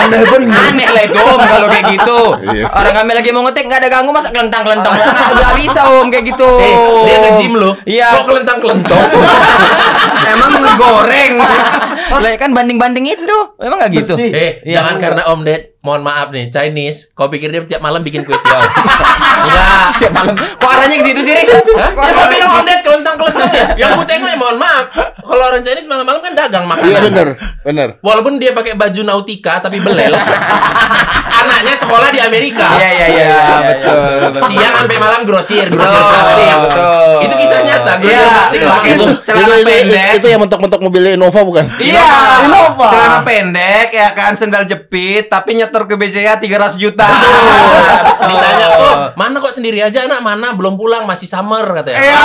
Aneh bener. aneh lah itu om kalau kayak gitu Iya. orang kami lagi mau ngetik nggak ada ganggu masa kelentang kelentang nggak bisa om kayak gitu Eh, dia ke gym lo. Iya. Kok kelentang-kelentong? Emang ngegoreng. lah kan banding banding itu emang nggak gitu. Eh, Iya. jangan karena Om Ded, mohon maaf nih, Chinese. Kau pikir dia tiap malam bikin kue tiaw? Enggak. tiap malam kok arahnya ke situ sih Riz? Ya kau bilang Om Ded kelentang-kelentang ya? Yang ku tengok ya mohon maaf. Kalau orang Chinese malam-malam kan dagang makanan. Iya bener, bener. Walaupun dia pakai baju nautika tapi belel. Anaknya sekolah di Amerika. iya iya iya betul. Siang sampai malam grosir, grosir plastik. betul. Itu Iya. pakai Itu, celana itu, pendek. itu yang mentok-mentok mobilnya Innova bukan? Iya, Innova. celana pendek ya kan sendal jepit tapi nyetor ke BCA 300 juta. Ditanya kok, mana kok sendiri aja anak mana belum pulang masih summer katanya. Iya.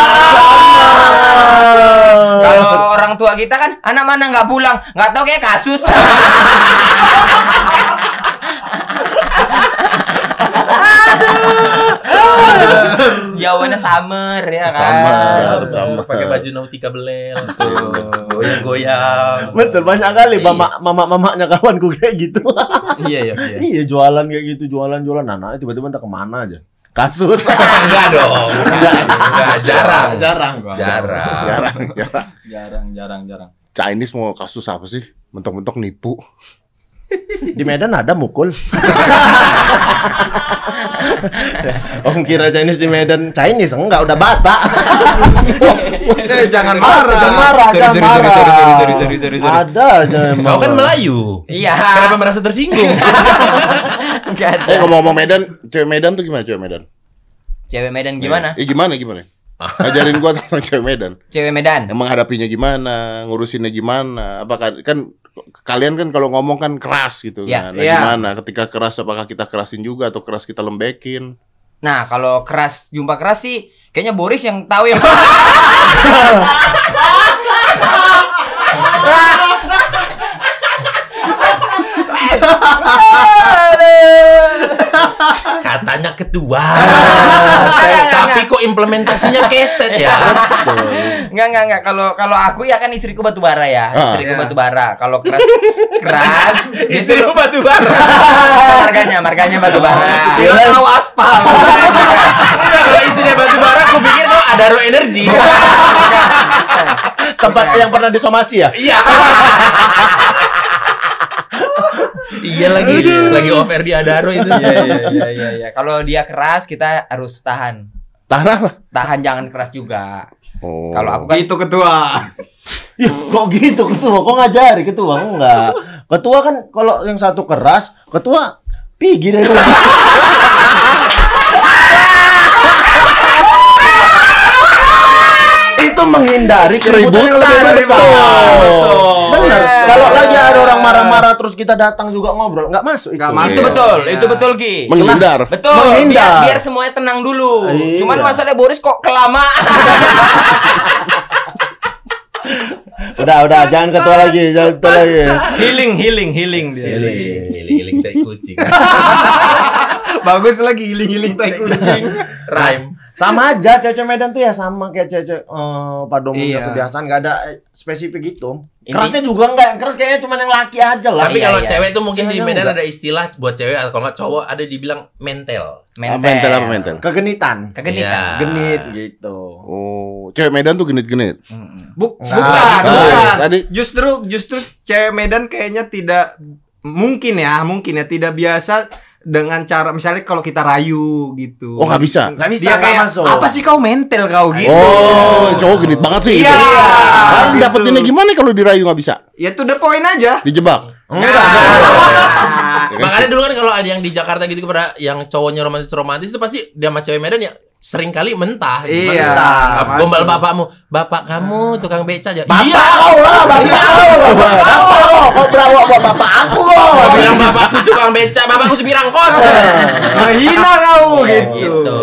kalau orang tua kita kan anak mana nggak pulang nggak tahu kayak kasus Jawabannya summer ya kan. Summer, Bener, summer. pakai baju nautika belel. Goyang-goyang. Betul banyak kali mama mama mamanya kawanku kayak gitu. Iya iya iya. iya jualan kayak gitu jualan jualan anaknya tiba-tiba entah ke mana aja. Kasus. Enggak dong. Enggak, enggak, jarang. jarang. Jarang. Jarang, jarang. Jarang, jarang, jarang. Chinese mau kasus apa sih? Mentok-mentok nipu. Di Medan ada mukul. Om kira Chinese di Medan Chinese enggak udah Batak. Eh, jangan marah. Jangan marah, jangan marah. Ada aja emang. Kau kan Melayu. Iya. Kenapa merasa tersinggung? Nggak ada. Eh ngomong-ngomong Medan, cewek Medan tuh gimana cewek Medan? Cewek Medan gimana? Eh gimana gimana? Ajarin gua tentang cewek Medan. Cewek Medan. Emang hadapinya gimana, ngurusinnya gimana? Apakah kan kalian kan kalau ngomong kan keras gitu Ya, kan. Nah, ya. gimana ketika keras apakah kita kerasin juga atau keras kita lembekin? Nah, kalau keras jumpa keras sih kayaknya Boris yang tahu yang Katanya ketua. Tapi kok implementasinya keset ya? Enggak enggak enggak kalau kalau aku ya kan istriku batu bara ya. Ah. istriku Iya. batu bara. Kalau keras keras Istri lu batu bara. marganya marganya batu bara. Dia tahu aspal. Kalau istrinya batu bara, aku pikir kok ada raw energy. tempat yang pernah disomasi ya? Iya. Iya lagi, lagi off air di Adaro itu. Iya iya iya iya iya. Kalau dia keras kita harus tahan. Tahan apa? Tahan jangan keras juga. Oh. Kalau aku kan Gitu ketua. Ih, kok gitu ketua? Kok ngajari ketua? Enggak. Ketua kan kalau yang satu keras, ketua pergi dari rumah. Menghindari keributan yang lebih Keributan, besar. betul. Benar. Iya. Kalau lagi ada orang marah-marah terus kita datang juga ngobrol, nggak masuk itu. Nggak masuk. Iya. betul, Iya. itu betul Ki. menghindar. Betul. Menghindar. Biar, biar semuanya tenang dulu. Iya. Cuman masalahnya Boris kok kelamaan. Udah, udah, jangan ketua lagi, jangan ketua lagi. Healing, healing, healing dia. Giling-giling tai kucing. Bagus lagi healing, healing tai kucing. Rhyme. Sama aja cewek Medan tuh ya sama kayak cewek eh pada umumnya Iya. kebiasaan nggak ada spesifik gitu. Kerasnya juga nggak, yang keras kayaknya cuma yang laki aja lah. Tapi iya, kalau iya. cewek tuh mungkin di Ceweknya Medan enggak. ada istilah buat cewek atau kalau nggak cowok ada dibilang mentel. Apa mental apa mental? Kegenitan, Kegenitan. Iya. genit gitu. Oh, cewek Medan tuh genit-genit. Buk, Nah, bukan, nah, bukan. tadi- Justru justru cewek Medan kayaknya tidak mungkin ya, mungkin ya tidak biasa dengan cara misalnya kalau kita rayu gitu. Oh, nggak bisa. Nggak bisa, Dia kayak masuk. apa sih kau mentel kau gitu. Oh, cowok genit banget sih Iya. Kan gitu. dapetinnya gimana kalau dirayu nggak bisa? Ya to the point aja. Dijebak. Enggak. Makanya dulu kan kalau ada yang di Jakarta gitu kepada yang cowoknya romantis-romantis itu pasti dia sama cewek Medan ya sering kali mentah. gitu. Iya, Mentah. Gombal bapakmu, bapak kamu tukang beca aja. Bapak Iya. kau lah, bapak kau, bapak kau, kau berawak buat bapak aku kau. Kau bilang bapakku tukang beca, bapakku supir angkot. Menghina kau gitu. Gitu.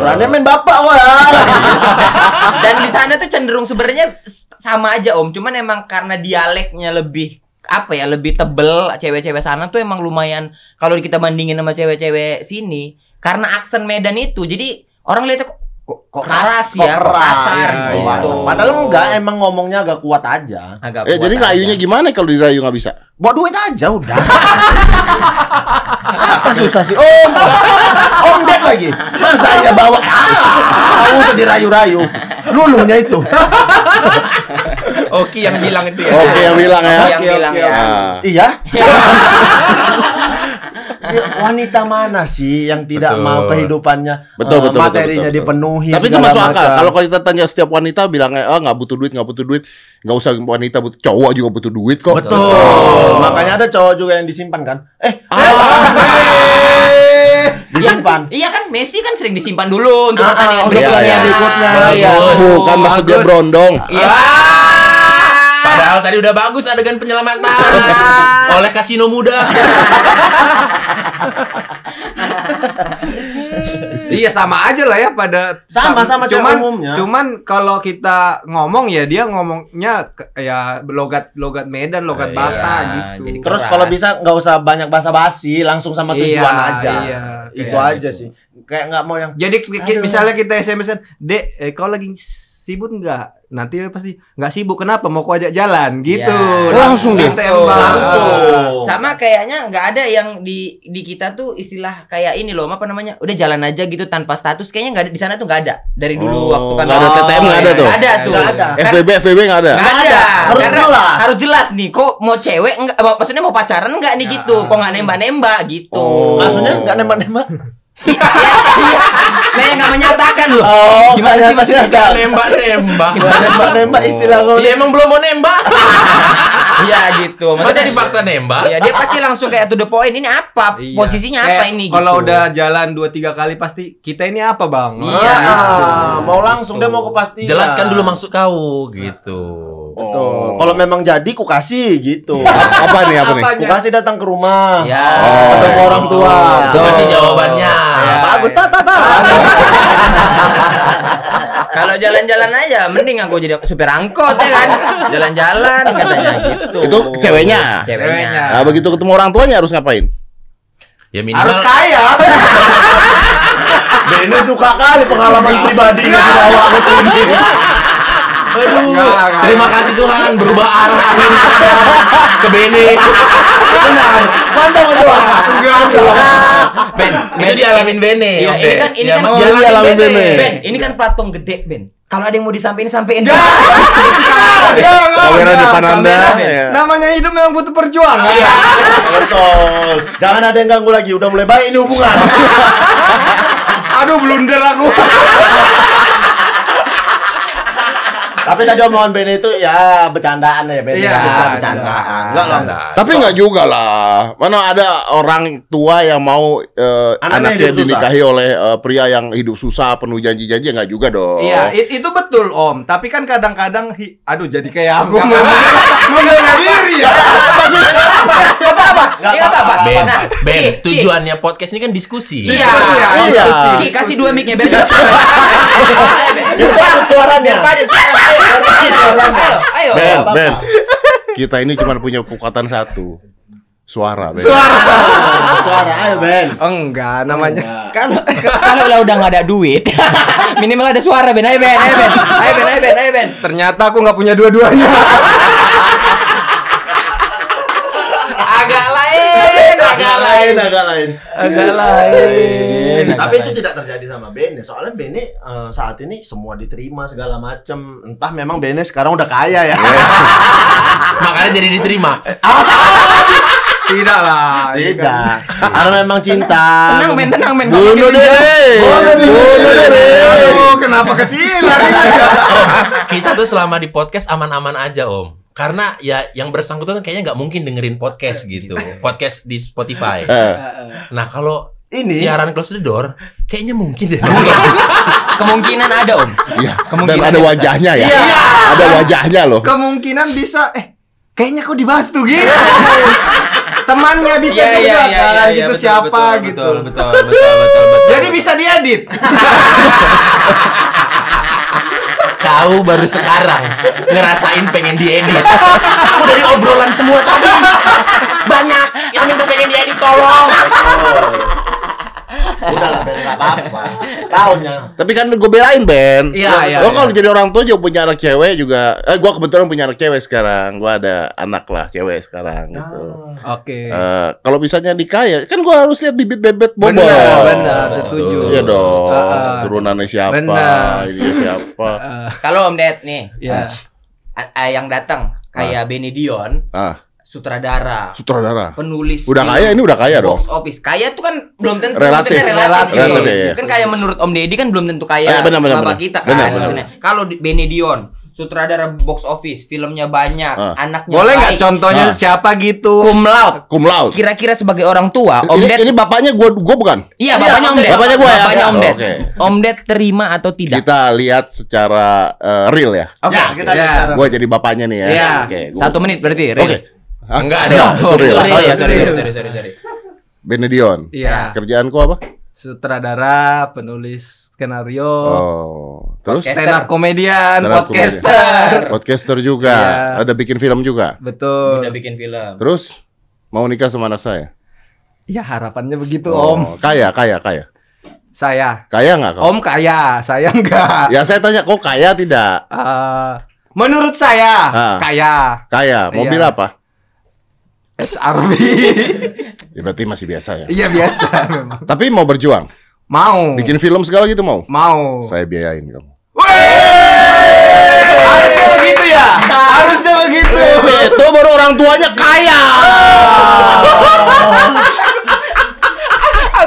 Berani main bapak kau ya. Dan di sana tuh cenderung sebenarnya sama aja Om, cuman emang karena dialeknya lebih apa ya lebih tebel cewek-cewek sana tuh emang lumayan kalau kita bandingin sama cewek-cewek sini karena aksen Medan itu jadi orang lihat kok Kok, kok Keras kok ya, kok keras. kasar Iya, gitu. iya. Padahal enggak, emang ngomongnya agak kuat aja. agak Eh kuat jadi aja. ngayunya gimana kalau dirayu nggak bisa? Bawa duit aja udah. Apa susah sih? Oh, om dek lagi. Masa saya bawa? Ah, Kamu usah dirayu-rayu. Lulunya itu. Oki yang bilang itu ya. Oke yang bilang ya. yang bilang ya Ah. Iya. si wanita mana sih yang tidak Betul. mau kehidupannya Betul, eh, betul, betul, materinya betul, betul. dipenuhi Tapi itu masuk akal. macam. Kalau kita tanya setiap wanita bilangnya, oh nggak butuh duit, nggak butuh duit, nggak usah wanita butuh, cowok juga butuh duit kok. betul. Betul. Makanya ada cowok juga yang disimpan kan? Eh, Ah, disimpan. iya kan Messi kan sering disimpan dulu untuk Ah, pertandingan ah, iya, berikutnya iya. Iya. bukan maksud dia bagus. berondong. Iya. Padahal tadi udah bagus adegan penyelamatan oleh kasino muda. Iya sama aja lah ya pada Sama, sama cuman umumnya. cuman kalau kita ngomong ya dia ngomongnya ya logat logat Medan logat Iya, Bata gitu. jadi Terus kalau bisa nggak usah banyak basa-basi, langsung sama Iya, tujuan aja. iya, Itu kayak aja sih. Kayak nggak mau yang Jadi Aduh. misalnya kita SMS-an, "Dek, eh, kau lagi sibuk nggak?" Nanti dia pasti nggak sibuk. Kenapa? Mau kau ajak jalan gitu. Iya. Langsung dia. tembak. langsung. sama kayaknya nggak ada yang di di kita tuh istilah kayak ini loh apa namanya udah jalan aja gitu tanpa status kayaknya nggak ada di sana tuh nggak ada dari dulu Oh, waktu nggak ada TTM nggak ada tuh? Nggak ada tuh Nggak ada. Kan- FBB FBB nggak ada. Nggak ada. Harus Karena jelas. Harus jelas nih. Kok mau cewek enggak maksudnya mau pacaran enggak nih Ya. gitu. Kok nggak nembak-nembak gitu. Oh. maksudnya nggak nembak-nembak. Iya, iya. Nah, yang nggak menyatakan loh. Oh, Gimana sih maksudnya? nggak? Nembak-nembak. Nembak-nembak istilah kau. Ya emang belum mau nembak. Iya gitu. Masa Maksudnya- dipaksa nembak? Iya, dia pasti langsung kayak to the point. Ini apa? Iya. Posisinya Kayak apa ini gitu. Kalau udah jalan 2 3 kali pasti kita ini apa, Bang? Iya. Ah, mau langsung dia mau kepastian. Jelaskan dulu maksud kau gitu. Betul. Kalau memang jadi ku kasih gitu. A- apa nih apa nih? Ku kasih datang ke rumah. Ya. Oh, Ketemu iya. orang tua. Betul. Kasih jawabannya. Ya, bagus ta ta ta. Kalau jalan-jalan aja mending aku jadi supir angkot ya kan. Jalan-jalan katanya gitu. Itu ceweknya. Ceweknya. Nah, begitu ketemu orang tuanya harus ngapain? Ya minimal Harus kaya. Bene suka kali pengalaman pribadinya dibawa ke sini. Aduh, Enggak, terima kasih Tuhan berubah arah angin ke Bene. Mantap itu. Enggak, enggak. Ben, Itu dialamin Bene. Iya, ini kan ini Ya, kan Dia dialamin dialamin Bene. Ben, ini kan platform gede, Ben. Kalau ada yang mau disampaikan, sampaikan. Kamera depan Anda. Ben. ya. Namanya hidup memang butuh perjuangan. Iya. Betul. Jangan ada yang ganggu lagi. Udah mulai baik ini hubungan. Aduh, blunder aku. Tapi tadi omongan Bene itu ya bercandaan ya, Bene. Iya, Bercanda- bercandaan. Enggak lah. Tapi nggak juga lah. Mana ada orang tua yang mau eh, Anaknya anaknya susah. dinikahi oleh eh, pria yang hidup susah, penuh janji-janji nggak juga dong. Iya, it- itu betul Om. Tapi kan kadang-kadang, aduh jadi kayak aku mau diri ya. Enggak apa-apa. Nggak Iya, apa-apa. Ben, Nah, Ben, Ki, Ki. tujuannya podcast ini kan diskusi. Iya. Diskusi ya, Iya. diskusi. Ki, kasih dua mic-nya Ben. Biar padat suaranya. Ayo, ayo, ayo. Ben. Ben. Kita ini cuma punya kekuatan satu. Suara, Ben. Suara. Suara ayo, Ben. Enggak, namanya. Kalau kalau lah udah nggak ada duit, minimal ada suara Ben. Ayo Ben, ayo Ben, ayo Ben, ayo Ben, ayo Ben. Ternyata aku nggak punya dua-duanya. Agak lain, agak lain. agak lain. Agak lain. Tapi itu tidak terjadi sama Bene. Soalnya Bene eh, saat ini semua diterima segala macem. Entah memang Bene sekarang udah kaya ya. Makanya jadi diterima. Tidak lah. Tidak. Karena memang cinta. Tenang Ben, tenang Ben. Bunuh diri. Bunuh diri. Aduh, kenapa ke sini larinya? Kita tuh selama di podcast aman-aman aja, Om. Karena ya yang bersangkutan kayaknya nggak mungkin dengerin podcast gitu. Podcast di Spotify. Eh, Nah, kalau Ini siaran close the door, kayaknya mungkin deh. Kemungkinan ada Om. Iya. Dan Kemungkinan ada besar. wajahnya ya. Iya. Ada wajahnya loh. Kemungkinan bisa eh kayaknya kok dibahas tuh gitu. Temannya bisa Iya, juga iya, iya, kan iya, gitu betul, siapa betul, gitu. Betul, betul, betul, betul, betul. Jadi bisa diedit. Kau baru sekarang ngerasain pengen diedit. Aku dari obrolan semua tadi banyak yang minta pengen diedit tolong. Udah lah Bene. apa-apa. Tahunnya. Tapi kan gue belain Ben. Iya, iya, Lo kalau iya. jadi orang tua juga punya anak cewek juga. Eh, gue kebetulan punya anak cewek sekarang. Gue ada anak lah cewek sekarang gitu. Oke. Eh, kalau misalnya nikah ya, kan gue harus lihat bibit bebet bobot. Benar, benar, setuju. Iya dong. Ah, ah. Turunannya siapa? Benar. Ini siapa? Eh, Kalau Om Ded nih, Iya. eh, eh, yang datang kayak Benny Dion, Ah, sutradara, sutradara. penulis. Udah film, kaya ini udah kaya dong. Box office. Kaya tuh kan belum tentu Relatif. relatif. Relatif, iya. Kan kayak menurut Om Deddy kan belum tentu kaya Eh, benar, benar, bapak benar. kita kan. Kalau di- Benny Dion, sutradara box office, filmnya banyak, Ah. anaknya Boleh nggak contohnya Ah. siapa gitu? cum laude. Cum laude. Kira-kira sebagai orang tua, Om Ini, Ded ini bapaknya gue gue bukan. Iya, bapaknya Om Ded. Bapaknya gua ya? Bapaknya Om Ded. Oke. Om Ded terima atau tidak? Kita lihat secara eh, real ya. Oke. Ya, kita Ya. Gue jadi bapaknya nih ya. Iya. Oke. gua- Satu menit berarti. Oke. Rilis. Hah? Enggak ada. Itu real. Oh, iya, sorry, sorry, sorry, sorry, sorry. Benedion. Iya. Kerjaanku apa? Sutradara, penulis skenario, Oh. Terus stand up komedian, Stand up podcaster. podcaster juga. Iya. Ada bikin film juga. Betul. Udah bikin film. Terus mau nikah sama anak saya? Ya harapannya begitu Oh, Om. Kaya, kaya, kaya. Saya. Kaya nggak? Om kaya, saya enggak. Ya saya tanya, kau kaya tidak? Eh, menurut saya Ah. kaya. Kaya. Mobil Iya. apa? HRV. Ya, berarti masih biasa ya. Iya biasa memang. Tapi mau berjuang. Mau. Bikin film segala gitu mau. Mau. Saya biayain kamu. Harusnya begitu ya. Harusnya begitu. Itu baru orang tuanya kaya.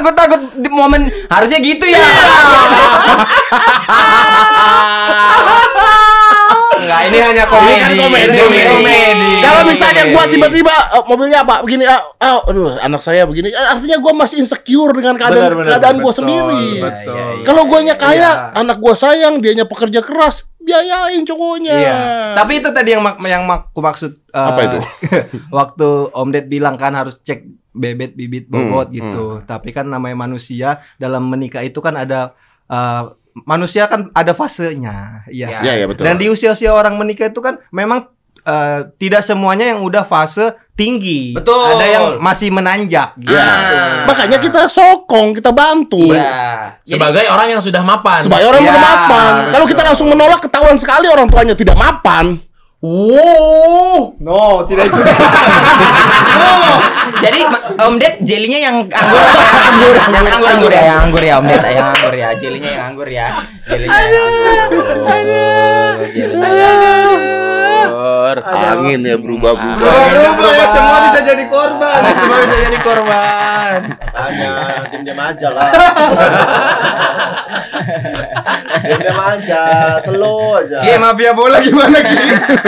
Aku takut di momen harusnya gitu ya. Enggak, ini hanya komedi. Ini kan komedi. Ini komedi. Kalau misalnya gua tiba-tiba eh, mobilnya apa begini, ah, ah, aduh anak saya begini, artinya gua masih insecure dengan keadaan Benar, benar, keadaan gua Betul, sendiri. Betul. Iya, iya. Kalau guanya kaya, Iya. anak gua sayang, dianya pekerja keras, biayain cowoknya. Iya. Tapi itu tadi yang mak yang mak- aku maksud eh, Apa itu? waktu Om Ded bilang kan harus cek bebet bibit bobot Hmm, gitu. Tapi kan namanya manusia dalam menikah itu kan ada eh, manusia kan ada fasenya. Iya. Iya, iya betul. Dan di usia-usia orang menikah itu kan memang eh, tidak semuanya yang udah fase tinggi. Betul. Ada yang masih menanjak. Gitu. Ya. Makanya kita sokong, kita bantu. Iya. Jadi Sebagai orang yang sudah mapan. Sebagai orang Ya, yang mapan. betul. Kalau kita langsung menolak ketahuan sekali orang tuanya tidak mapan. Wow. No, tidak itu. Jadi ma- Om Ded jelinya yang anggur anggur? Yang anggur anggur ya, yang anggur ya Om Ded, yang anggur ya. Jelinya yang anggur ya. Jelinya yang anggur. Jelinya yang anggur. Angin ya berubah-berubah. Berubah ya semua bisa jadi korban. Semua bisa jadi korban. Tanya, diam-diam aja lah. diam-diam aja, slow aja. Iya mafia bola gimana Ki?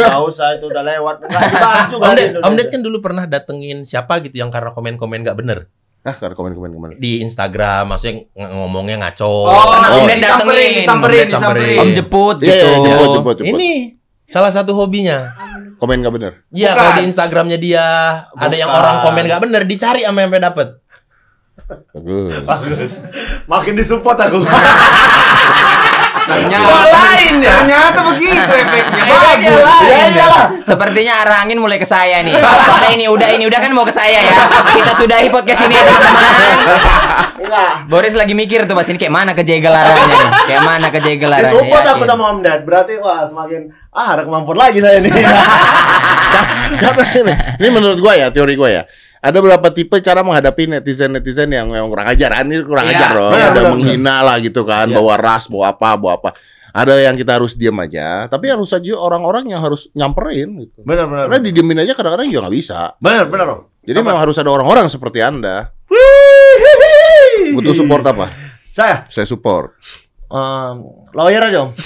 Gak usah itu udah lewat. Dibahas juga. Om Ded, Om. Ded kan dulu pernah datengin siapa gitu yang karena komen-komen nggak bener Ah, karena komen-komen ke mana? di Instagram, maksudnya ng- ngomongnya ngaco. Om Ded datengin. disamperin, disamperin. Om jemput Iya, gitu. iya, jemput, jemput, jemput. Ini salah satu hobinya. Komen nggak bener. Iya, Bukan. kalau di Instagramnya dia ada yang Bukan. orang komen nggak bener, dicari sama sampai dapet. Bagus. Bagus. Makin disupport aku. Ternyata lain ya. Ternyata begitu efeknya. Bagus. Ya, iyalah. Sepertinya arah angin mulai ke saya nih. Pada ini udah ini udah kan mau ke saya ya. Kita sudahi podcast ini ya teman-teman. Boris lagi mikir tuh pas ini kayak mana arahnya nih. Kayak mana kejegal arahnya. Disupport aku sama Om Dad. Berarti wah semakin ah ada kemampuan lagi saya nih. Karena ini, ini menurut gua ya, teori gua ya. Ada beberapa tipe cara menghadapi netizen-netizen yang memang kurang ajar. Ini kurang Iya, ajar benar, ada benar, menghina lah gitu kan, Iya. bawa ras, bawa apa, bawa apa. Ada yang kita harus diam aja, tapi harus saja orang-orang yang harus nyamperin gitu. Benar benar. Karena didiemin aja kadang-kadang juga nggak bisa. Benar benar. Jadi Apa? memang harus ada orang-orang seperti Anda. Butuh support apa? Saya Saya support. em, lawyer aja Om.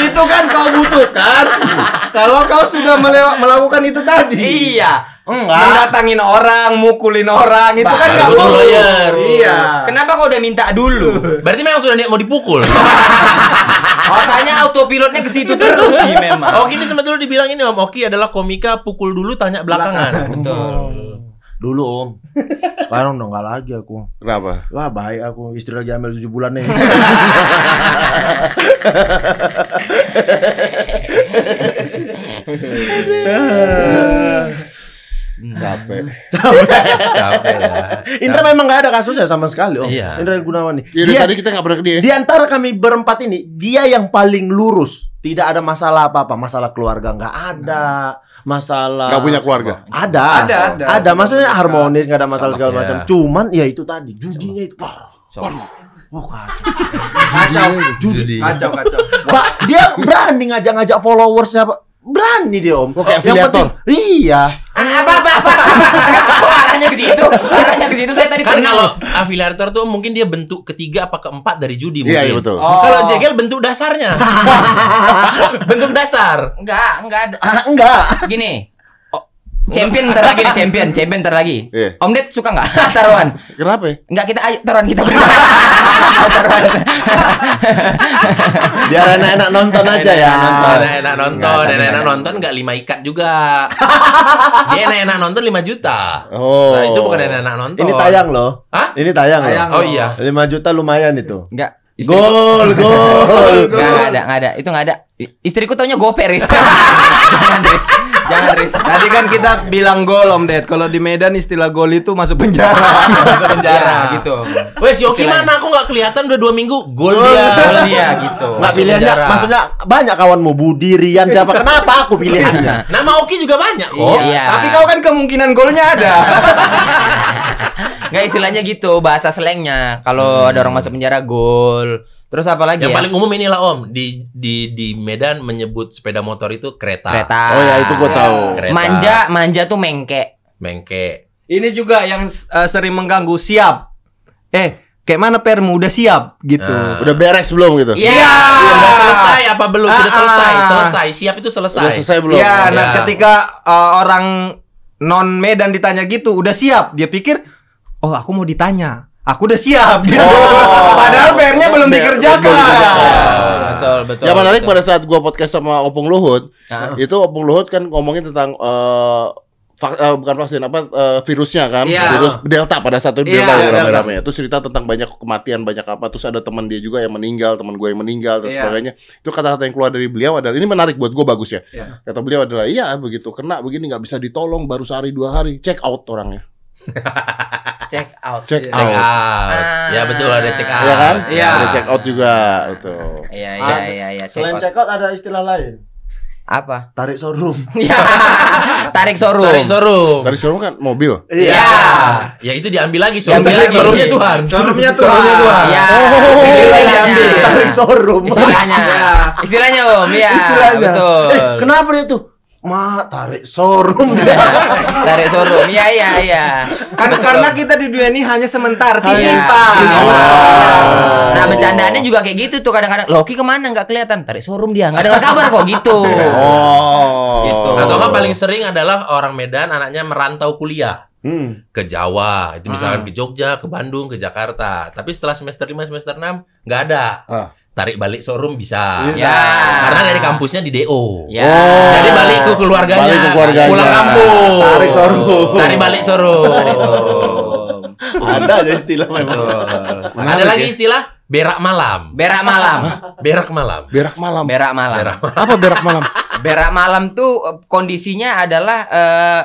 Itu kan kau butuhkan. Kalau kau sudah melewa- melakukan itu tadi. Iya. Enggak. Mendatangin orang, mukulin orang, itu kan Baru nggak butuh butuh. lawyer. Iya. Kenapa kau udah minta dulu? Berarti memang sudah niat mau dipukul. Otaknya autopilotnya ke situ terus sih memang. Oki ini sempat dulu dibilang ini Om Oki adalah komika pukul dulu tanya belakangan. Betul. Dulu Om. Sekarang udah enggak lagi aku. Kenapa? Wah baik aku istri lagi hamil 7 bulan nih. Capek. Capek ya. Indra memang nggak ada kasusnya sama sekali. Oh, Iya. Indra Gunawan nih. Ya, Dia, tadi kita pernah ke dia. di antara kami berempat ini, dia yang paling lurus. Tidak ada masalah apa-apa. Masalah keluarga nggak ada. Masalah Nggak punya keluarga. Ada, Ada, ada. ada. Maksudnya harmonis, nggak ada masalah segala macam. ya. Cuman ya itu tadi, judinya itu. Wah, wah kacau. Kacau. Judi. Kacau, kacau. Pak, dia berani ngajak-ngajak followersnya, Pak. Berani dia, Om. Oh, kayak Yang penting- Iya. Ah, apa apa apa. Kok arahnya ke situ? Arahnya ke situ saya tadi Kan kalau afiliator tuh mungkin dia bentuk ketiga apa keempat dari judi mungkin. Iya, iya betul. Oh. Kalau jegel bentuk dasarnya. bentuk dasar. Enggak, enggak ada. Ah, enggak. Gini. Champion ntar lagi nih, champion, champion ntar lagi. Iya. Om Ded suka nggak taruhan? Kenapa ya? Enggak kita ayo taruhan kita beri. taruhan. Biar enak-enak nonton aja ya. Enak-enak nonton, Nggak, enak-enak nggak. nonton nggak lima ikat juga. Dia enak-enak nonton 5 juta. Oh. Nah, itu bukan enak-enak nonton. Ini tayang loh. Hah? Ini tayang, Tayang loh. Oh iya. 5 juta lumayan itu. Enggak. Gol, gol. Enggak ada, enggak ada. Itu enggak ada. Istriku taunya gope, Riz. Jangan, Riz. Jangan, Riz. Tadi kan kita bilang gol Om Ded. Kalau di Medan istilah gol itu masuk penjara. Masuk penjara. Ya, gitu. Wes Yoki Istilahnya. mana? Aku nggak kelihatan udah dua minggu. Gol dia. Gol dia gitu. Nggak Masuk pilihannya, penjara. maksudnya banyak kawanmu Budi, Rian siapa? Kenapa aku pilihannya? Nama Oki juga banyak kok. Iya. Tapi kau kan kemungkinan golnya ada. Enggak istilahnya gitu, bahasa slangnya. Kalau ada orang masuk penjara gol. Terus apa lagi Yang ya? paling umum inilah Om di di di Medan menyebut sepeda motor itu kereta. Kereta. Oh ya itu gua tahu. Kereta. Manja, manja tuh mengke. Mengke. Ini juga yang eh, sering mengganggu siap. Eh, kayak mana permu udah siap gitu. Nah. Udah beres belum gitu? Iya. Iya, udah selesai apa belum? Sudah Ah, selesai. ah. Selesai. Siap itu selesai. Udah selesai belum? Iya, nah Ya. ketika eh, orang non Medan ditanya gitu, udah siap. Dia pikir, oh aku mau ditanya. Aku udah siap. Gitu. Oh. Padahal PR-nya belum Belum dikerjakan. dikerjakan. Betul, betul. Yang menarik betul. pada saat gua podcast sama Opung Luhut, Ah. itu Opung Luhut kan ngomongin tentang eh, vak- eh, bukan vaksin apa eh, virusnya kan, Iya. virus Delta pada saat itu Iya, Delta ya Delta. rame-rame. Itu cerita tentang banyak kematian, banyak apa. Terus ada teman dia juga yang meninggal, teman gue yang meninggal dan Iya. sebagainya. Itu kata-kata yang keluar dari beliau adalah ini menarik buat gue bagus ya. Iya. Kata beliau adalah iya begitu kena begini nggak bisa ditolong baru sehari dua hari check out orangnya. check out. Check Check out. out. Ah. Ya betul ada check out. Iya kan? Iya. Ada check out juga itu. Iya, iya, Ada. iya, iya, check Selain out. check out ada istilah lain. Apa? Tarik showroom. Ya. Tarik showroom. Tarik showroom. Dari showroom kan mobil. Ya. Ya itu diambil lagi Diambil showroomnya. lagi. Showroomnya Tuhan. Showroomnya Tuhan. Showroomnya Tuhan. Iya. Oh, Istilahnya. diambil. Tarik showroom. Istilahnya. Istilahnya, Om. Iya, Istilahnya. betul. Eh, kenapa dia tuh? Ma, tarik showroom. Tarik showroom. Iya, iya, iya. Kan karena kita di dunia ini hanya sementara Iya. timpang. Oh. Nah, bercandaannya juga kayak gitu tuh kadang-kadang. Loki ke mana nggak kelihatan? Tarik showroom dia. Nggak dengar kabar kok gitu. Oh. Gitu. Atau kan paling sering adalah orang Medan anaknya merantau kuliah Hmm. ke Jawa, itu misalkan Hmm. ke Jogja, ke Bandung, ke Jakarta. Tapi setelah semester 5, semester 6 nggak ada. Ah. Tarik balik showroom bisa. Bisa. Ya. Karena dari kampusnya di DO. Ya. Jadi balik ke keluarganya. Balik ke keluarganya. Pulang kampung. Tarik showroom. Tarik balik showroom. Tarik showroom. Ada aja istilah memang. Ada lagi istilah berak malam. Berak malam. Berak malam. Berak malam. Berak malam. Berak malam. Apa berak malam? Berak malam tuh eh, kondisinya adalah eh,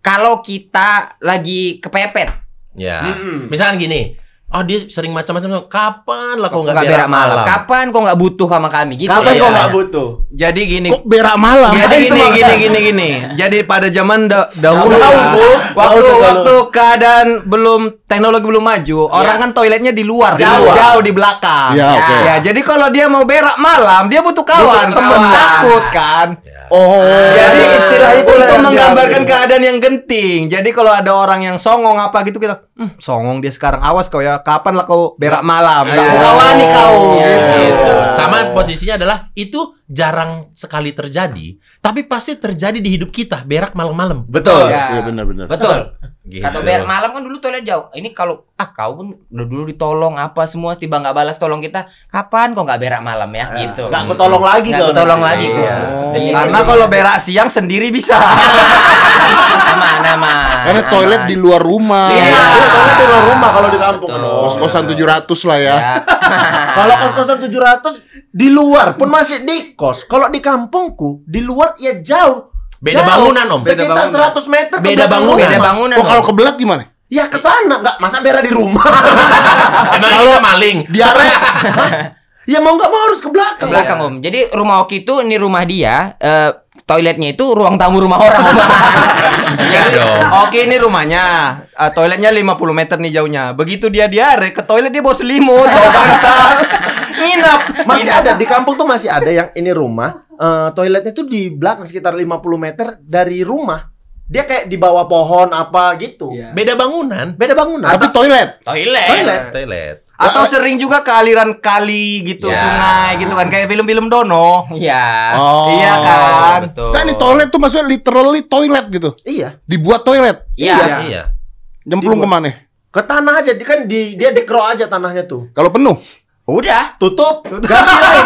kalau kita lagi kepepet. Ya. Mm-mm. Misalkan gini. Oh dia sering macam-macam. Kapan lah kau nggak Nggak berak malam? Kapan kok nggak butuh sama kami gitu. Kapan Iya. kau nggak butuh? Jadi gini, Kok berak malam? Jadi itu gini, makanya. gini, gini, gini. Jadi pada zaman da- dahulu, Dahulu. waktu Dahulu. waktu keadaan belum teknologi belum maju, orang kan toiletnya di luar, Di jauh, luar. jauh di belakang. Ya, oke. Ya, jadi kalau dia mau berak malam, dia butuh kawan, Butuh temen kawan. takut kan. Ya. Oh. Jadi istilah itu untuk menggambarkan diambil. keadaan yang genting. Jadi kalau ada orang yang songong apa gitu kita, "Hmm, songong dia sekarang. Awas kau ya, kapan lah kau berak malam? Ya. Kamu kawani kau. Ya, Gitu. gitu. Sama posisinya adalah itu jarang sekali terjadi, tapi pasti terjadi di hidup kita berak malam-malam. Betul. Ya. Iya benar-benar. Betul. Gitu. Kata berak malam kan dulu toilet jauh. Ini kalau ah kau pun udah dulu ditolong apa semua tiba nggak balas tolong kita. Kapan kok nggak berak malam ya gitu. Nggak aku tolong lagi Nggak aku tolong nanti. lagi. Iya. Gitu. Karena kalau berak siang sendiri bisa. aman aman. Karena toilet di luar rumah. Iya. Iya, toilet di luar rumah kalau di kampung. Aduh. Kos-kosan 700 lah ya. Ya. Kalau kos-kosan 700 di luar pun masih di kos. Kalau di kampungku di luar ya jauh. Beda Jauh. bangunan, Om. Beda Sekitar bangunan. 100 meter Beda bangunan. Beda bangunan. Oh, kalau kebelat gimana? Ya ke sana enggak, masa berak di rumah. Emang kita maling. Diare. ya mau nggak mau harus ke belakang. ke belakang om. Jadi rumah Oki itu ini rumah dia, eh, toiletnya itu ruang tamu rumah orang om. Iya dong. Oke ini rumahnya Eh, Toiletnya 50 meter nih jauhnya Begitu dia diare Ke toilet dia bawa selimut Bawa bantal Nginap Masih ada di kampung tuh masih ada yang ini rumah eh, toiletnya tuh di belakang sekitar 50 meter dari rumah. Dia kayak di bawah pohon apa gitu. Iya. Beda bangunan. Beda bangunan. Tapi toilet. Toilet. Toilet. Toilet. Atau sering juga ke aliran kali gitu Ya. Sungai gitu kan Kayak film-film Dono Iya. Oh. Iya kan? Betul. Kan ini toilet tuh maksudnya literally toilet gitu. Iya. Dibuat toilet. Iya. Iya. Nyemplung Dibuat. ke mana? Ke tanah aja, di- kan di dia dikerok aja tanahnya tuh. Kalau penuh. Udah. Tutup, ganti lagi.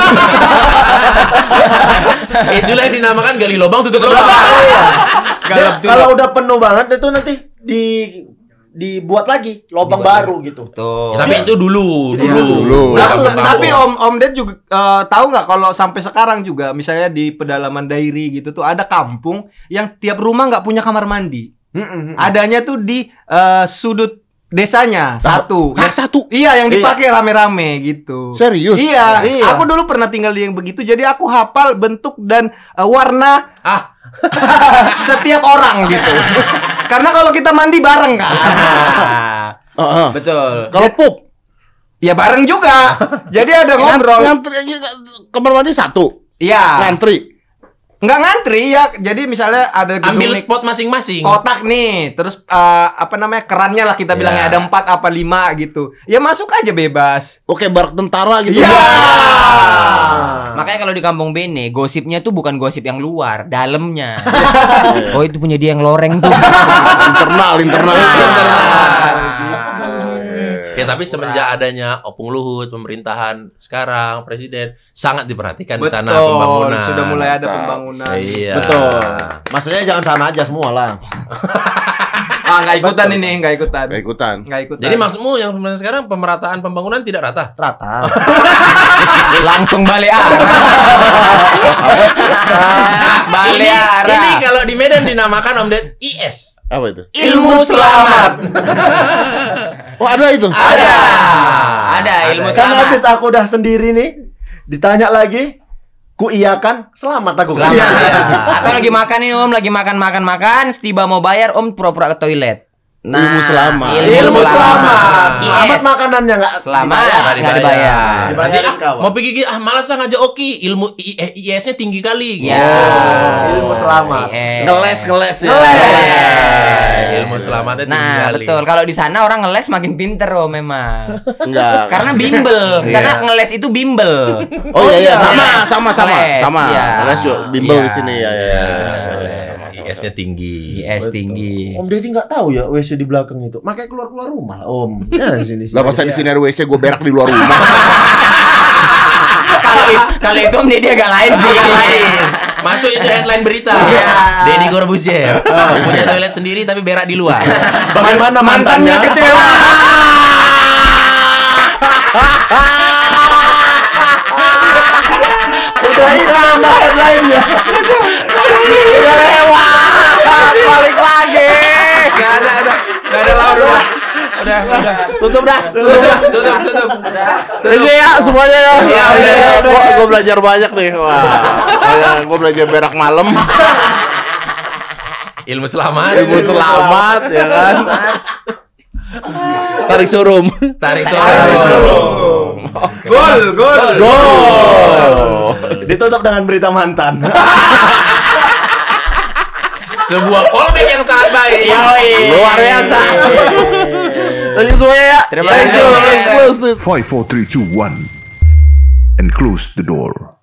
Itulah yang dinamakan gali lubang tutup lubang. Dia kalau udah penuh banget itu nanti di dibuat lagi lubang baru gitu. Tuh. Ya, tapi itu dulu, Iya. dulu. Dulu. Udah Tapi, kampung-kampung. tapi Om Om Ded juga eh, tahu nggak kalau sampai sekarang juga misalnya di pedalaman dairi gitu tuh ada kampung yang tiap rumah nggak punya kamar mandi. Adanya tuh di eh, sudut desanya satu. Ah, Yang- satu. Iya yang dipakai rame-rame gitu. Serius? Iya, Iya. aku dulu pernah tinggal di yang begitu, jadi aku hafal bentuk dan eh, warna Ah, setiap orang gitu. Karena kalau kita mandi bareng kan, Heeh. Betul. Kalau pup, ya bareng juga. Jadi ada ngobrol. ngantri kamar mandi satu. Iya, Ngantri. Nggak ngantri ya. Jadi misalnya ada gedung ambil nih, spot masing-masing. kotak nih, terus eh, apa namanya kerannya lah kita bilangnya Iya. ada empat apa lima gitu. Ya masuk aja bebas. Oke, barak tentara gitu. Iya. Makanya kalau di kampung Bene, gosipnya tuh bukan gosip yang luar, dalamnya. oh itu punya dia yang loreng tuh. internal, internal. Ya tapi semenjak adanya Opung Luhut, pemerintahan sekarang, presiden sangat diperhatikan di sana Betul, pembangunan. Sudah mulai ada pembangunan. Iya. Betul. Maksudnya jangan sana aja semua lah. Ah, nggak ikutan ini, nggak ikutan. Gak ikutan. Nggak ikutan. Jadi maksudmu yang sebenarnya sekarang pemerataan pembangunan tidak rata? Rata. Langsung balik arah. balik ini, arah. ini kalau di Medan dinamakan Om Ded IS. Apa itu? Ilmu selamat. Oh, ada itu. Ada. Ada ilmu Kan selamat. habis aku udah sendiri nih, ditanya lagi, ku iyakan, selamat aku. Selamat. Iya. Atau lagi makan nih Om, lagi makan makan makan, setiba mau bayar Om pura-pura ke toilet. Nah, Ilmu selamat. Ilmu selamat. Yes. Selamat makanannya nggak Selamat, dibayar. nggak dibayar. Dibayar Nanti, ah, kawan. mau pergi ah malas ah ngajak Oki ilmu I- eh, IS-nya tinggi kali. Ya. Oh, ilmu selamat. Yes. Ngeles, ngeles ya. Eh, ilmu selamatnya tinggi Nah, kali. betul. Kalau di sana orang ngeles makin pinter oh memang. Enggak. Karena bimbel. Iya. Karena ngeles itu bimbel. Oh iya, iya, iya. sama, sama, sama, Les, sama. iya. Les yuk, bimbel Iya. di sini ya, ya. Ya, ya. IS-nya tinggi. IS tinggi. Om Deddy nggak tahu ya WC di belakang itu. Makanya keluar keluar rumah lah, Om. Ya sini. Lah masa di sini ada WC gue berak di luar rumah. Kalau kalau itu Om Deddy agak lain sih. Masuk itu headline berita. Iya. Deddy Corbuzier punya toilet sendiri tapi berak di luar. Bagaimana mantannya mantannya? kecewa. Udah hilang headline-nya. Udah lewat, balik lagi. Gak ada, ada, gak ada lawan udah. Udah, udah. Tutup dah. Tutup, tutup, tutup. Ini ya semuanya ya. Iya, udah. Gua, gua belajar banyak nih. Wah. Gue belajar berak malam, Ilmu selamat. ilmu selamat ya kan. Tarik surum. Tarik surum. Gol, gol. Gol. Ditutup dengan berita mantan. Sebuah callback yang sangat baik. Luar biasa. Thank you semuanya ya. Terima kasih. Let's close this. 5, 4, 3, 2, 1. And close the door.